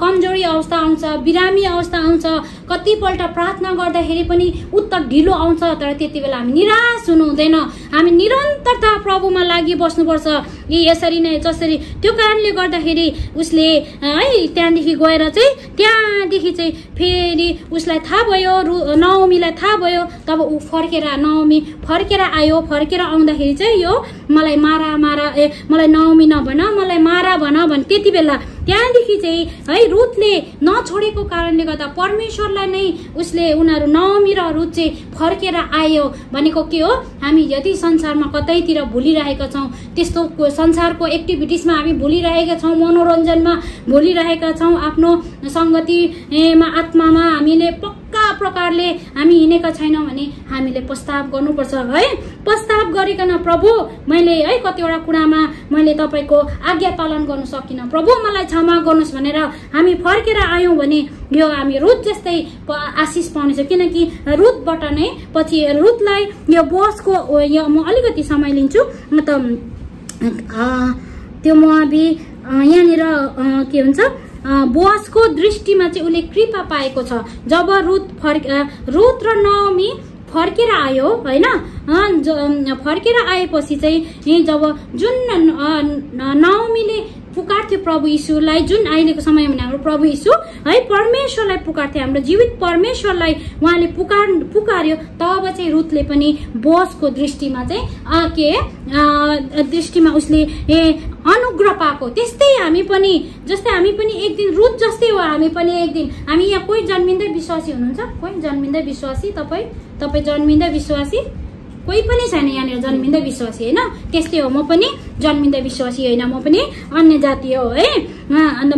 कमजोरी अवस्था आउँछ बिरामी अवस्था आउँछ। कतिपल्ट प्रार्थना गर्दाखेरि पनि उत्तर ढिलो आउँछ तर त्यति बेला हामी निराश हुनु हुँदैन हामी निरन्तरता प्रभुमा लागि बस्नुपर्छ। यी यसरी नै जसरी त्यो कारणले गर्दाखेरि उसले है त्यहाँदेखि गएर चाहिँ त्यहाँदेखि चाहिँ फेरि उसलाई थाहा भयो रु नवमीलाई थाहा भयो। तब ऊ फर्केर नवमी फर्केर आयो। फर्केर आउँदाखेरि चाहिँ यो मलाई मारा मारा ए मलाई नवमी नभन मलाई मारा भन भन् त्यति बेला त्यहाँदेखि चाहिँ है रुथले नछोडेको कारणले गर्दा परमेश्वरलाई नै उसले उनीहरू नवमी र रुथ चाहिँ फर्केर आयो भनेको के हो? हामी यदि संसारमा कतैतिर भुलिरहेका छौँ त्यस्तो संसारको एक्टिभिटिजमा हामी भुलिरहेका छौँ मनोरञ्जनमा भुलिरहेका छौँ आफ्नो सङ्गतिमा आत्मामा हामीले पक्का प्रकारले हामी हिँडेका छैनौँ भने हामीले प्रस्ताव गर्नुपर्छ है? प्रस्ताव गरिकन प्रभु मैले है कतिवटा कुरामा मैले तपाईँको आज्ञा पालन गर्न सकिनँ। प्रभु मलाई क्षमा गर्नुहोस् भनेर हामी फर्केर आयौँ भने यो हामी रुथ जस्तै आशिष पाउनेछौँ। किनकि रुथबाट नै पछि रुथलाई यो बसको यो म अलिकति समय लिन्छु। म त त्यो मोआबी अ, यहाँनिर के हुन्छ? अ, बोअसको दृष्टिमा चाहिँ उसले कृपा पाएको छ। जब रुथ फर्क रुथ र नवमी फर्केर आयो होइन? फर्केर आएपछि चाहिँ जब जुन नवमीले पुकार्थ्यो प्रभु यीशुलाई जुन अहिलेको समयमा हाम्रो प्रभु यीशु है परमेश्वरलाई पुकार्थ्यो। हाम्रो जीवित परमेश्वरलाई उहाँले पुकार पुकार्यो। तब चाहिँ रुथले पनि बोसको दृष्टिमा चाहिँ के दृष्टिमा उसले ए अनुग्रह पाएको। त्यस्तै हामी पनि जस्तै हामी पनि एक दिन रुथ जस्तै हो हामी पनि एक दिन। हामी यहाँ कोही जन्मिँदै विश्वासी हुनुहुन्छ? कोही जन्मिँदै विश्वासी? तपाईँ तपाईँ जन्मिँदै विश्वासी? कोही पनि छैन यहाँनिर जन्मिँदै विश्वासी होइन? त्यस्तै हो। म पनि जन्मिँदै विश्वासी होइन। म पनि अन्य जाति हो है? अन्त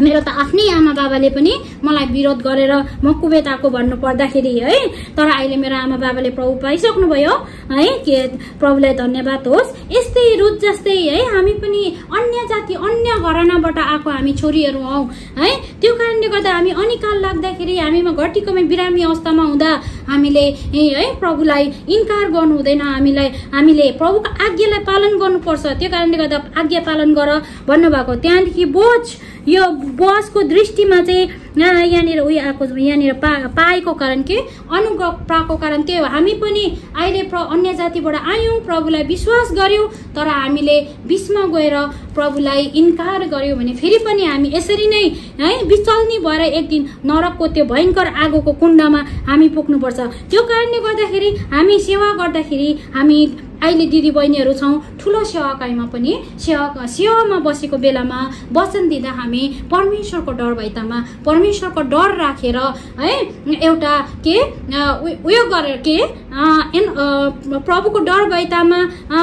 मेरो त आफ्नै आमा बाबाले पनि मलाई विरोध गरेर म कुवेत आएको भन्नु पर्दाखेरि है तर अहिले मेरो आमा बाबाले प्रभु पाइसक्नुभयो है के प्रभुलाई धन्यवाद होस्। यस्तै रुच जस्तै है हामी पनि अन्य जाति अन्य घरानाबाट आएको हामी छोरीहरू हौ है। त्यो कारणले गर्दा हामी अनिकाल लाग्दाखेरि हामीमा घटीकोमा बिरामी अवस्थामा हुँदा हामीले है प्रभुलाई इन्कार गर्नु हुँदैन। हामीलाई हामीले प्रभुको आज्ञालाई पालन गर्नुपर्छ। त्यो कारणले गर्दा आज्ञा पालन गर भन्नुभएको त्यहाँदेखि बोझ यो बसको दृष्टिमा चाहिँ यहाँ- यहाँनिर उयो आएको यहाँनिर पा पाएको कारण के अनुग्रह पाएको कारण त्यही हो। हामी पनि अहिले प्र अन्य जातिबाट आयौँ प्रभुलाई विश्वास गऱ्यौँ तर हामीले बिचमा गएर प्रभुलाई इन्कार गऱ्यौँ भने फेरि पनि हामी यसरी नै है विचल्नी भएर एक दिन नरकको त्यो भयङ्कर आगोको कुण्डमा हामी पुग्नुपर्छ। त्यो कारणले गर्दाखेरि हामी सेवा गर्दाखेरि हामी अहिले दिदीबहिनीहरू छौँ ठुलो सेवाकाईमा पनि सेवा सेवामा बसेको बेलामा वचन दिँदा हामी परमेश्वरको डर भैतामा परमेश्वरको डर राखेर है एउटा के उयो गरेर के प्रभुको डर अ,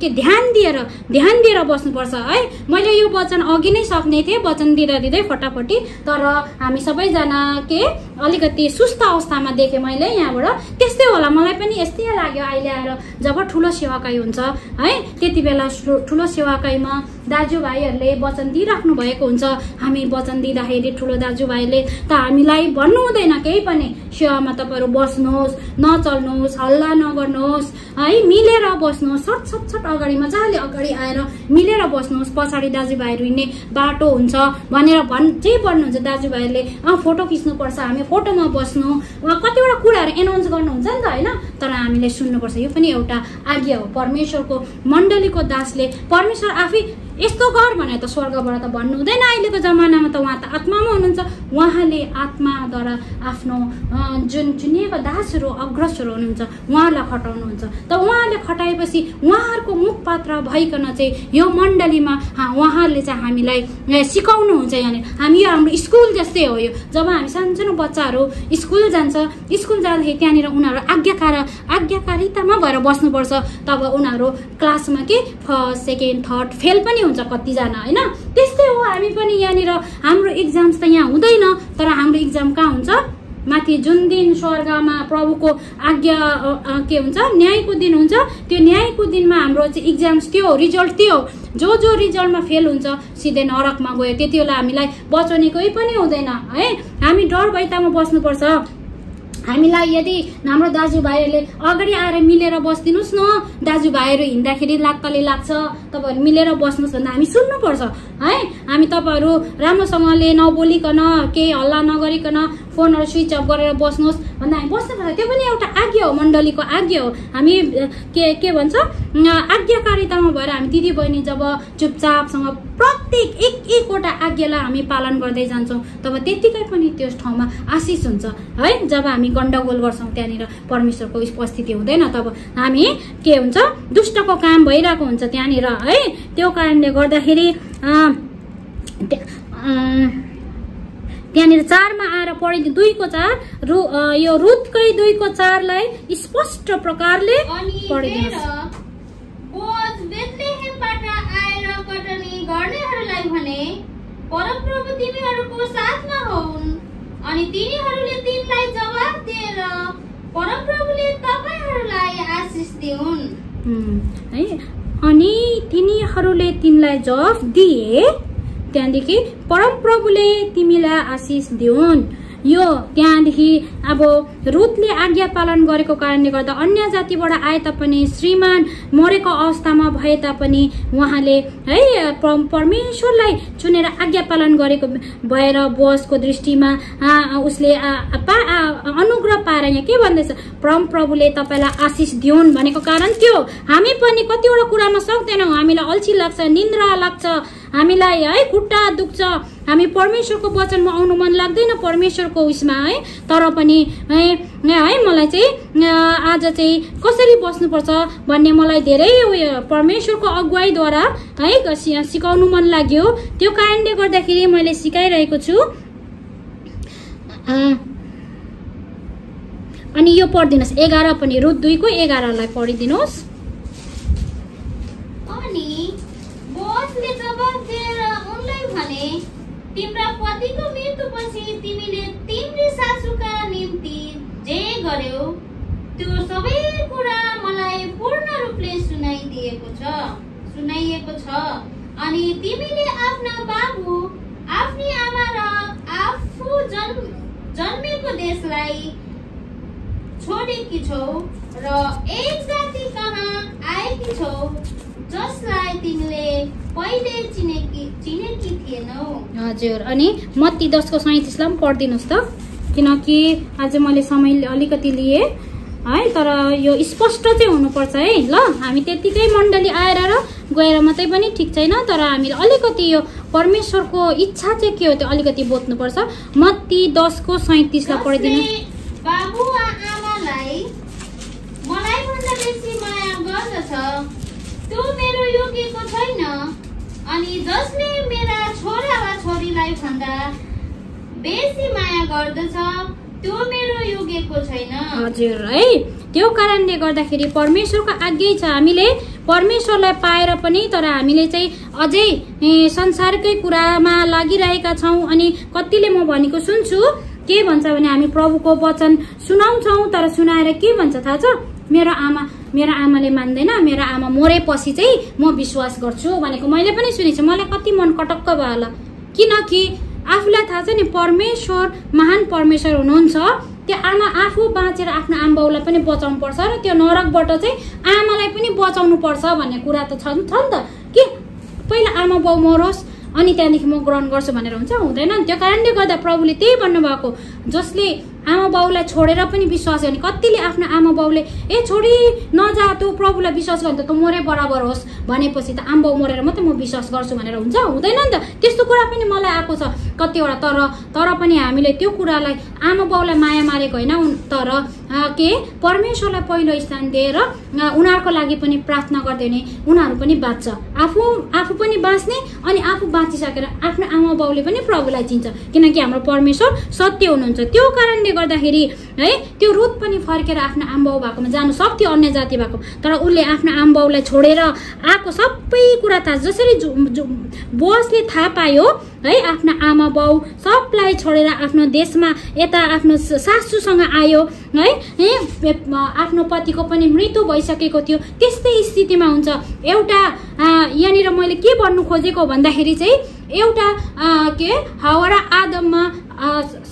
के ध्यान दिएर ध्यान दिएर बस्नुपर्छ है। मैले यो वचन अघि नै सक्ने थिएँ वचन दिँदा दिँदै फटाफटी तर हामी सबैजना के अलिकति सुस्त अवस्थामा देखेँ मैले यहाँबाट। त्यस्तै होला मलाई पनि यस्तै लाग्यो अहिले आएर जब ठुलो सेवाकाई हुन्छ है त्यति बेला ठुलो सेवाकाईमा दाजुभाइहरूले वचन दिइराख्नु भएको हुन्छ। हामी वचन दिँदाखेरि ठुलो दाजुभाइले त हामीलाई भन्नु हुँदैन केही पनि। सेवामा तपाईँहरू बस्नुहोस् नचल्नुहोस् हल्ला नगर्नुहोस् है मिलेर बस्नुहोस् सट सट सट अगाडि मजाले अगाडि आएर मिलेर बस्नुहोस्। पछाडि दाजुभाइहरू हिँड्ने बाटो हुन्छ भनेर भन् जे भन्नुहुन्छ दाजुभाइहरूले अँ फोटो खिच्नुपर्छ हामी फोटोमा बस्नु। कतिवटा कुराहरू एनाउन्स गर्नुहुन्छ नि त होइन? तर हामीले सुन्नुपर्छ। यो पनि एउटा आज्ञा हो। परमेश्वरको मण्डलीको दासले परमेश्वर आफै यस्तो गर भने त स्वर्गबाट त भन्नु हुँदैन। अहिलेको जमानामा त उहाँ त आत्मामा हुनुहुन्छ। उहाँले आत्माद्वारा आफ्नो जुन चुनिएका दासहरू अग्रसहरू हुनुहुन्छ उहाँलाई खटाउनुहुन्छ। त उहाँले खटाएपछि उहाँहरूको मुखपात्र भइकन चाहिँ यो मण्डलीमा उहाँहरूले चाहिँ हामीलाई सिकाउनुहुन्छ यहाँनिर। हामी यो हाम्रो स्कुल जस्तै हो यो। जब हामी सानसानो बच्चाहरू स्कुल जान्छ स्कुल जाँदाखेरि त्यहाँनिर उनीहरू आज्ञाकार आज्ञाकारितामा भएर बस्नुपर्छ। तब उनीहरू क्लासमा के? फर्स्ट सेकेन्ड थर्ड फेल पनि हुन्छ कतिजना होइन? त्यस्तै हो हामी पनि यहाँनिर हाम्रो इक्जाम्स त यहाँ हुँदैन तर हाम्रो इक्जाम कहाँ हुन्छ? माथि जुन दिन स्वर्गमा प्रभुको आज्ञा के हुन्छ? न्यायको दिन हुन्छ। त्यो न्यायको दिनमा हाम्रो चाहिँ इक्जाम्स त्यो हो रिजल्ट त्यो हो जो जो रिजल्टमा फेल हुन्छ सिधै नरकमा गयो। त्यति बेला हामीलाई बचाउने कोही पनि हुँदैन है? हामी डर भैतामा बस्नुपर्छ। हामीलाई यदि हाम्रो दाजुभाइहरूले अगाडि आएर मिलेर बसिदिनुहोस् न। दाजुभाइहरू हिँड्दाखेरि लाक्कले लाग्छ। तपाईँहरू मिलेर बस्नुहोस् भन्दा हामी सुन्नुपर्छ है? हामी तपाईँहरू राम्रोसँगले नबोलिकन केही हल्ला नगरिकन फोनहरू स्विच अफ गरेर बस्नुहोस् भन्दा हामी बस्नुपर्छ त्यो पनि एउटा आज्ञा हो मण्डलीको आज्ञा हो। हामी के के भन्छ? आज्ञाकारितामा भएर हामी दिदी बहिनी जब चुपचापसँग प्रत्येक एक एकवटा आज्ञालाई हामी पालन गर्दै जान्छौँ। तब त्यत्तिकै पनि त्यस ठाउँमा आशिष हुन्छ। है जब हामी गण्डगोल गर्छौँ त्यहाँनिर परमेश्वरको उपस्थिति हुँदैन तब हामी के हुन्छ? दुष्टको काम भइरहेको हुन्छ त्यहाँनिर है? त्यो कारणले गर्दाखेरि त्यहाँनिर चारमा आएर पढिदियो दुईको चार रु यो रुतकै दुईको चारलाई स्पष्ट प्रकारले पढिदिनुहोस् हेर, बोअज बेथलेहेमबाट आएर कटनी गर्नेहरूलाई भने परमप्रभु तिमीहरूको साथमा हुन्। अनि तिनीहरूले तिनलाई जवाब दिएर परमप्रभुले तपाईँहरूलाई आशिष दिउन्। हुँ, अनि तिनीहरूले तिनलाई जवाफ दिए त्यहाँदेखि परमप्रभुले तिमीलाई आशिष दिउन्। यो त्यहाँदेखि अब रुतले आज्ञा पालन गरेको कारणले गर्दा अन्य जातिबाट आए तापनि श्रीमान मरेको अवस्थामा भए तापनि उहाँले है परमेश्वरलाई चुनेर आज्ञा पालन गरेको भएर बोसको दृष्टिमा उसले पा अनुग्रह पाएर यहाँ के भन्दैछ? परम प्रभुले तपाईँलाई आशिष दिउन् भनेको कारण त्यो। हामी पनि कतिवटा कुरामा सक्दैनौँ। हामीलाई अल्छी लाग्छ निन्द्रा लाग्छ। हामीलाई है खुट्टा दुख्छ। हामी परमेश्वरको वचनमा आउनु मन लाग्दैन परमेश्वरको उयसमा है। तर पनि है है मलाई चाहिँ आज चाहिँ कसरी बस्नुपर्छ भन्ने मलाई धेरै उयो परमेश्वरको अगुवाईद्वारा है सिकाउनु मन लाग्यो। त्यो कारणले गर्दाखेरि मैले सिकाइरहेको छु। अनि यो पढिदिनुहोस्। एघार पनि रुट दुईको एघारलाई पढिदिनुहोस् अनि बोसले जवाब दिएर उनलाई भने तिम्रा पतिको मृत्युपछि तिमीले तिम्री सासूका निम्ति जे गर्यौ त्यो सबै कुरा मलाई पूर्ण रूपले सुनाइदिएको छ सुनाइएको छ। अनि तिमीले आफ्ना बाबु आफ्नी आमा र आफू जन्म जन्मेको देशलाई छोडेकी छौ र एक जाति कहाँ आएकी छौ। जसलाई तिमीले पहिले चिनेकी चिनेकी थिएनौ हजुर अनि मत्ती दसको सैँतिसलाई पनि पढिदिनुहोस् त। किनकि आज मैले समय अलिकति लिएँ है तर यो स्पष्ट चाहिँ हुनुपर्छ है। ल हामी त्यत्तिकै मण्डली आएर र गएर मात्रै पनि ठिक छैन तर हामीले अलिकति यो परमेश्वरको इच्छा चाहिँ के हो त्यो अलिकति बोध्नुपर्छ। मत्ती दसको सैँतिसलाई पढिदिनु बाबु आमालाई मलाई भन्दा बेसी माया गर्दछ। योग्यको छैन। अनि जसले मेरा छोरा वा छोरीलाई भन्दा बेसी माया गर्दछ त्यो मेरो योग्यको छैन। हजुर है। त्यो कारणले गर्दाखेरि परमेश्वरको आज्ञै छ। हामीले परमेश्वरलाई पाएर पनि तर हामीले चाहिँ अझै संसारकै कुरामा लागिरहेका छौँ। अनि कतिले म भनेको सुन्छु के भन्छ भने हामी प्रभुको वचन सुनाउँछौँ तर सुनाएर के भन्छ थाहा छ? मेरो आमा मेरो आमाले मान्दैन मेरो आमा मरेपछि चाहिँ म विश्वास गर्छु भनेको मैले पनि सुनेको छु। मलाई कति मन कटक्क भयो होला। किनकि आफूलाई थाहा छ नि परमेश्वर महान परमेश्वर हुनुहुन्छ। त्यो आमा आफू बाँचेर आफ्नो आमा बाउलाई पनि बचाउनु पर्छ र त्यो नरकबाट चाहिँ आमालाई पनि बचाउनु पर्छ भन्ने कुरा त छ नि त। के? पहिला आमा बाउ मरोस् अनि त्यहाँदेखि म ग्रहण गर्छु भनेर हुन्छ? हुँदैन। त्यो कारणले गर्दा प्रभुले त्यही भन्नुभएको जसले आमा बाउलाई छोडेर पनि विश्वास गर्ने। कतिले आफ्नो आमा बाउले ए छोडी नजा तँ प्रभुलाई विश्वास गर्ने त तँ मरे बराबर होस्। भनेपछि त आमा बाउ मरेर मात्रै म विश्वास गर्छु भनेर हुन्छ? हुँदैन नि त। त्यस्तो कुरा पनि मलाई आएको छ। कतिवटा तर तर पनि हामीले त्यो कुरालाई आमा बाउलाई माया मारेको होइन तर के? परमेश्वरलाई पहिलो स्थान दिएर उनीहरूको लागि पनि प्रार्थना गरिदियो भने उनीहरू पनि बाँच्छ। आफू आफू पनि बाँच्ने अनि आफू बाँचिसकेर आफ्नो आमा बाउले पनि प्रभुलाई चिन्छ। किनकि हाम्रो परमेश्वर सत्य हुनुहुन्छ। त्यो कारणले गर्दाखेरि है त्यो रुत पनि फर्केर आफ्नो आमा बाउ भएकोमा जानु सक्थ्यो अन्य जाति भएको तर उसले आफ्नो आमा बाउलाई छोडेर आएको सबै कुरा थाहा जसरी बोसले थाहा पायो है आफ्नो आमा बाउ सबलाई छोडेर आफ्नो देशमा यता आफ्नो सासूसँग आयो है आफ्नो पतिको पनि मृत्यु भइसकेको थियो। त्यस्तै स्थितिमा हुन्छ। एउटा यहाँनिर मैले के भन्नु खोजेको भन्दाखेरि चाहिँ एउटा के हावा र आदममा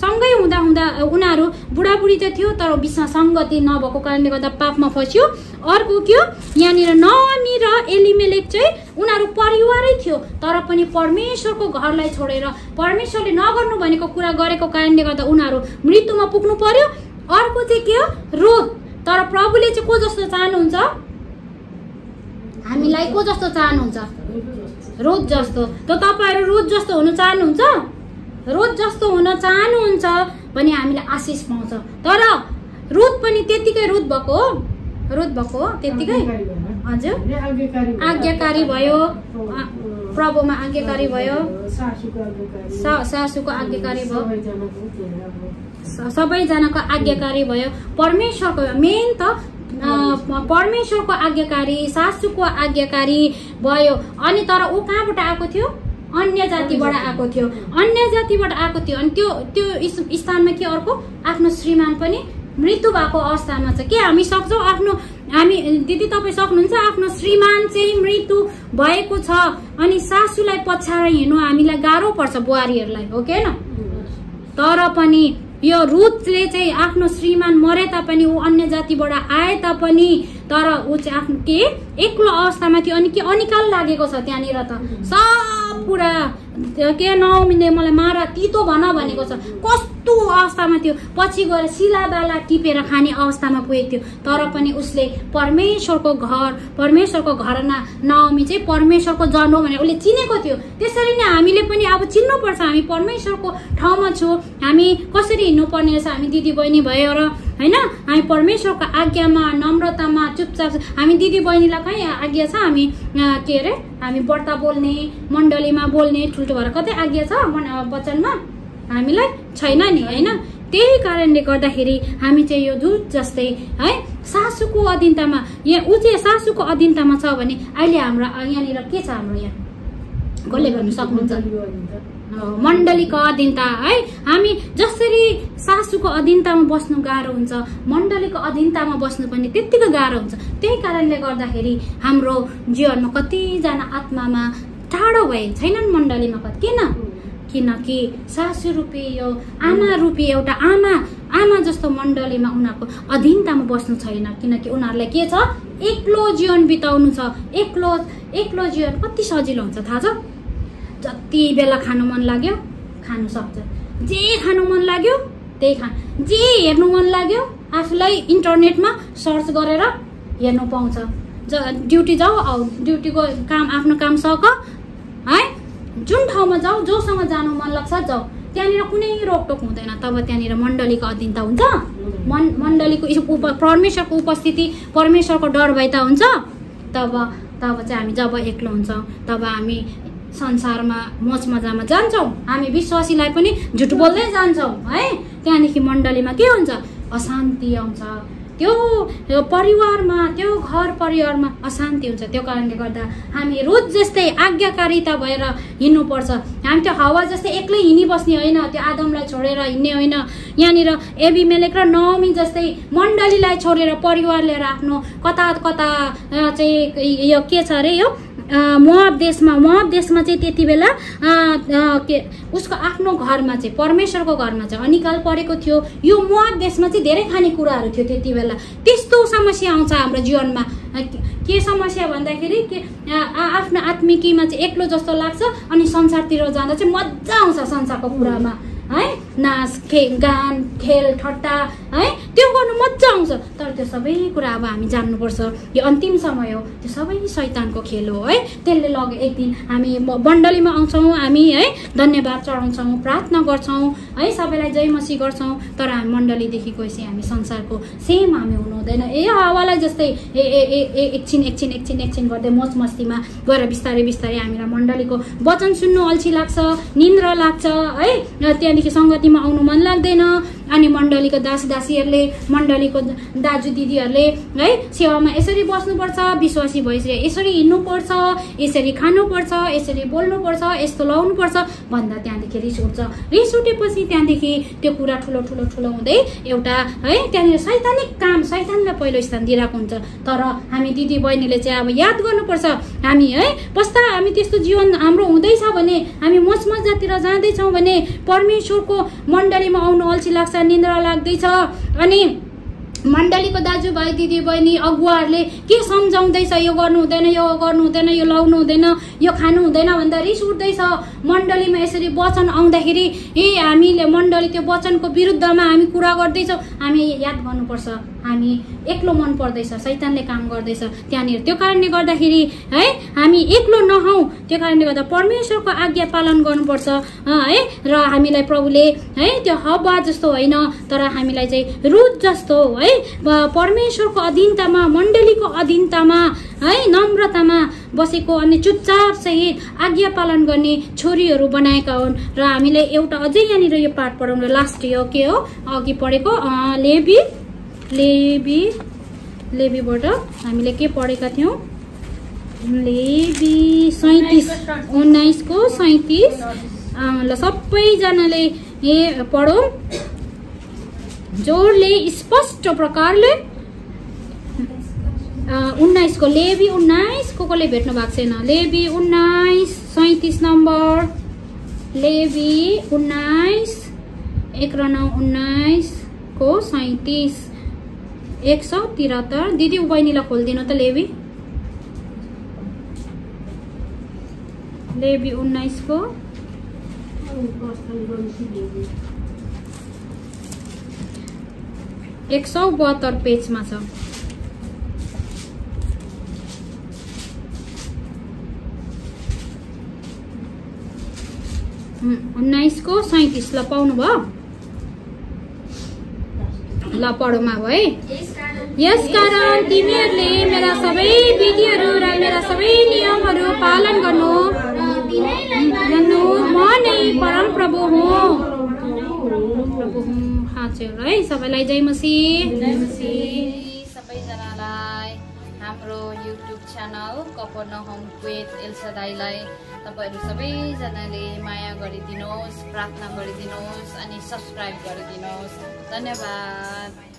सँगै हुँदा हुँदा उनीहरू बुढाबुढी त थियो तर बिचमा सङ्गति नभएको कारणले गर्दा पापमा फस्यो। अर्को के हो? यहाँनिर नमी र एलिमेलेक चाहिँ उनीहरू परिवारै थियो तर पनि परमेश्वरको घरलाई छोडेर परमेश्वरले नगर्नु भनेको कुरा गरेको कारणले गर्दा उनीहरू मृत्युमा पुग्नु पर्यो। अर्को चाहिँ के हो? रोध तर प्रभुले चाहिँ को जस्तो चाहनुहुन्छ? हामीलाई को जस्तो चाहनुहुन्छ? रोज जस्तो। त तपाईँहरू रोज जस्तो हुन चाहनुहुन्छ? रोज जस्तो हुन चाहनुहुन्छ भने हामीले आशिष पाउँछ। तर रुद पनि त्यत्तिकै रुद भएको हो। रुद भएको हो त्यत्तिकै हजुर। आज्ञाकारी भयो। प्रभुमा आज्ञाकारी भयो। सासूको आज्ञाकारी भयो। सबैजनाको आज्ञाकारी भयो। परमेश्वरको मेन त परमेश्वरको आज्ञाकारी सासूको आज्ञाकारी भयो। अनि तर ऊ कहाँबाट आएको थियो? अन्य जातिबाट आएको थियो। अन्य जातिबाट आएको थियो। अनि त्यो त्यो स्थानमा के अर्को? आफ्नो श्रीमान पनि मृत्यु भएको अवस्थामा छ। के हामी सक्छौँ? आफ्नो हामी दिदी तपाईँ सक्नुहुन्छ? आफ्नो श्रीमान चाहिँ मृत्यु भएको छ। अनि सासूलाई पछाडि हिँड्नु हामीलाई गाह्रो पर्छ बुहारीहरूलाई हो कि तर पनि यो रुथले चाहिँ आफ्नो श्रीमान मरे तापनि ऊ अन्य जातिबाट आए तापनि तर ऊ चाहिँ आफ्नो के? एक्लो अवस्थामा थियो। अनि के अनिकाल लागेको छ त्यहाँनिर त। सब कुरा। के नौमिने मलाई मार तितो भन भनेको छ। कस्तो अवस्थामा थियो। पछि गएर शिलाबाला टिपेर खाने अवस्थामा पुगेको थियो। तर पनि उसले परमेश्वरको घर परमेश्वरको घरना नवमी चाहिँ परमेश्वरको जन हो भनेर उसले चिनेको थियो। त्यसरी नै हामीले पनि अब चिन्नुपर्छ। हामी परमेश्वरको ठाउँमा छौँ। हामी कसरी हिँड्नुपर्ने रहेछ? हामी दिदी बहिनी भएर होइन? हामी परमेश्वरको आज्ञामा नम्रतामा चुपचाप हामी दिदी बहिनीलाई कहीँ आज्ञा छ? हामी के अरे? हामी व्रत बोल्ने मण्डलीमा बोल्ने ठुल्ठो भएर कतै आज्ञा छ? वचनमा? हामीलाई छैन नि होइन? त्यही कारणले गर्दाखेरि हामी चाहिँ यो दुध जस्तै है सासूको अधीनतामा यहाँ ऊ चाहिँ सासूको अधीनतामा छ भने अहिले हाम्रो यहाँनिर के छ हाम्रो यहाँ? कसले गर्नु सक्नुहुन्छ? मण्डलीको अधीनता है? हामी जसरी सासूको अधीनतामा बस्नु गाह्रो हुन्छ मण्डलीको अधीनतामा बस्नु पनि त्यत्तिकै गाह्रो हुन्छ। त्यही कारणले गर्दाखेरि हाम्रो जीवनमा कतिजना आत्मामा टाढो भए छैनन् मण्डलीमा कति। किन? किनकि सासू रूपी यो आमा रूपी एउटा आमा आमा जस्तो मण्डलीमा उनीहरूको अधीनतामा बस्नु छैन। किनकि उनीहरूलाई के छ? एक्लो जीवन बिताउनु छ। एक्लो एक्लो जीवन कति सजिलो हुन्छ थाहा छ? जति बेला खानु मन लाग्यो खानु सक्छ। जे खानु मन लाग्यो त्यही खा। जे हेर्नु मन लाग्यो आफूलाई इन्टरनेटमा सर्च गरेर हेर्नु पाउँछ। ज ड्युटी जाऊ ड्युटीको काम आफ्नो काम सक है? जुन ठाउँमा जाऊ जोसँग जानु मन लाग्छ जाऊ। त्यहाँनिर कुनै रोकटोक हुँदैन। तब त्यहाँनिर मण्डलीको अधीनता हुन्छ। मन मण्डलीको उप परमेश्वरको उपस्थिति परमेश्वरको डर भए त हुन्छ। तब तब चाहिँ हामी जब एक्लो हुन्छौँ तब हामी संसारमा मोज मजामा जान्छौँ। हामी विश्वासीलाई पनि झुट बोल्दै जान्छौँ है? त्यहाँदेखि मण्डलीमा के हुन्छ? अशान्ति आउँछ। त्यो परिवारमा त्यो घर परिवारमा अशान्ति हुन्छ। त्यो कारणले गर्दा हामी रोज जस्तै आज्ञाकारिता भएर हिँड्नुपर्छ। हामी त्यो हावा जस्तै एक्लै हिँडिबस्ने होइन त्यो आदमलाई छोडेर हिँड्ने होइन। यहाँनिर एबिमेलेक र नवमी जस्तै मण्डलीलाई छोडेर परिवार लिएर आफ्नो कता कता चाहिँ यो के छ अरे यो? मोहब देशमा मोहब देशमा चाहिँ त्यति बेला के उसको आफ्नो घरमा चाहिँ परमेश्वरको घरमा चाहिँ अनिकाल परेको थियो। यो मोहब देशमा चाहिँ धेरै खानेकुराहरू थियो त्यति बेला। त्यस्तो समस्या आउँछ हाम्रो जीवनमा। के- समस्या भन्दाखेरि के आफ्नो आत्मिकीमा चाहिँ एक्लो जस्तो लाग्छ अनि संसारतिर जाँदा चाहिँ मजा आउँछ संसारको कुरामा। है? नाच खे गान खेल ठट्टा है? त्यो गर्नु मजा आउँछ। तर त्यो सबै कुरा अब हामी जान्नुपर्छ। यो अन्तिम समय हो। त्यो सबै शैतानको खेल हो है? त्यसले लगे एक दिन हामी म- मण्डलीमा आउँछौँ हामी है? धन्यवाद चढाउँछौँ प्रार्थना गर्छौँ है? सबैलाई जय मसी गर्छौँ। तर हामी मण्डलीदेखि गएपछि हामी संसारको सेम हामी हुनु हुँदैन। ए हावालाई जस्तै ए ए ए एकछिन एकछिन एकछिन एकछिन गर्दै मोज मस्तीमा गएर बिस्तारै बिस्तारै हामीलाई मण्डलीको वचन सुन्नु अल्छी लाग्छ निन्द्रा लाग्छ है? र त्यहाँदेखि सङ्गतिमा आउनु मन लाग्दैन अनि मण्डलीको दासी दासीहरूले मण्डलीको दाजु दिदीहरूले है सेवामा यसरी बस्नुपर्छ विश्वासी भएपछि यसरी हिँड्नुपर्छ यसरी खानुपर्छ यसरी बोल्नुपर्छ यस्तो लाउनुपर्छ भन्दा त्यहाँदेखि रिस उठ्छ। रिस उठेपछि त्यहाँदेखि त्यो कुरा ठुलो ठुलो ठुलो हुँदै एउटा है त्यहाँनिर सैतानिक काम सैतानलाई पहिलो स्थान दिइरहेको हुन्छ। तर हामी दिदी बहिनीले चाहिँ अब याद गर्नुपर्छ हामी है पस्ता हामी त्यस्तो जीवन हाम्रो हुँदैछ भने हामी मोच मजातिर जाँदैछौँ भने परमेश्वरको मण्डलीमा आउनु अल्छी लाग्छ निन्द्रा लाग्दैछ। अनि मण्डलीको दाजुभाइ दिदीबहिनी अगुवाहरूले के सम्झाउँदैछ? यो गर्नु हुँदैन यो गर्नु हुँदैन यो लाउनु हुँदैन यो खानु हुँदैन भन्दा रिस उठ्दैछ। मण्डलीमा यसरी वचन आउँदाखेरि ए हामीले मण्डली त्यो वचनको विरुद्धमा हामी कुरा गर्दैछौँ। हामी याद गर्नुपर्छ। हामी एक्लो मन पर्दैछ सैतानले काम गर्दैछ त्यहाँनिर। त्यो कारणले गर्दाखेरि है हामी एक्लो नहौँ। त्यो कारणले गर्दा परमेश्वरको आज्ञा पालन गर्नुपर्छ है र हामीलाई प्रभुले है त्यो हवा जस्तो होइन तर हामीलाई चाहिँ रुद जस्तो है ब- परमेश्वरको अधीनतामा मण्डलीको अधीनतामा है नम्रतामा बसेको अनि चुपचाप सहित आज्ञा पालन गर्ने छोरीहरू बनाएका हुन्। र हामीले एउटा अझै यहाँनिर यो पाठ पढाउन लास्ट यो के हो? अघि पढेको लेबी लेबी लेबीबाट हामीले के पढेका थियौँ? लेबी सैतिस। उन्नाइसको सैतिस। ल सबैजनाले ए पढौँ। जोडले स्पष्ट प्रकारले उन्नाइसको लेबी उन्नाइस को कसले भेट्नु भएको छैन। लेबी उन्नाइस सैतिस नम्बर। लेबी उन्नाइस एक र नौ उन्नाइसको सैतिस। एक सौ त्रिहत्तर दिदी बहिनीलाई खोलिदिनु त लेबी। लेबी उन्नाइसको। एक सौ बहत्तर पेजमा छ उन्नाइसको सैतिस ल पाउनु भयो ल पढौँ अब है यसकारण तिमीहरूले मेरा सबै विधिहरू र मेरा सबै नियमहरू पालन गर्नु गर्नु म नै परम प्रभु हुँ प्रभु हुँ हजुर है सबैलाई जय मसी। सबैजनालाई हाम्रो युट्युब च्यानल कपन होम क्वेट एल्सादाईलाई तपाईँहरू सबैजनाले माया गरिदिनुहोस् प्रार्थना गरिदिनुहोस् अनि सब्सक्राइब गरिदिनुहोस्। धन्यवाद।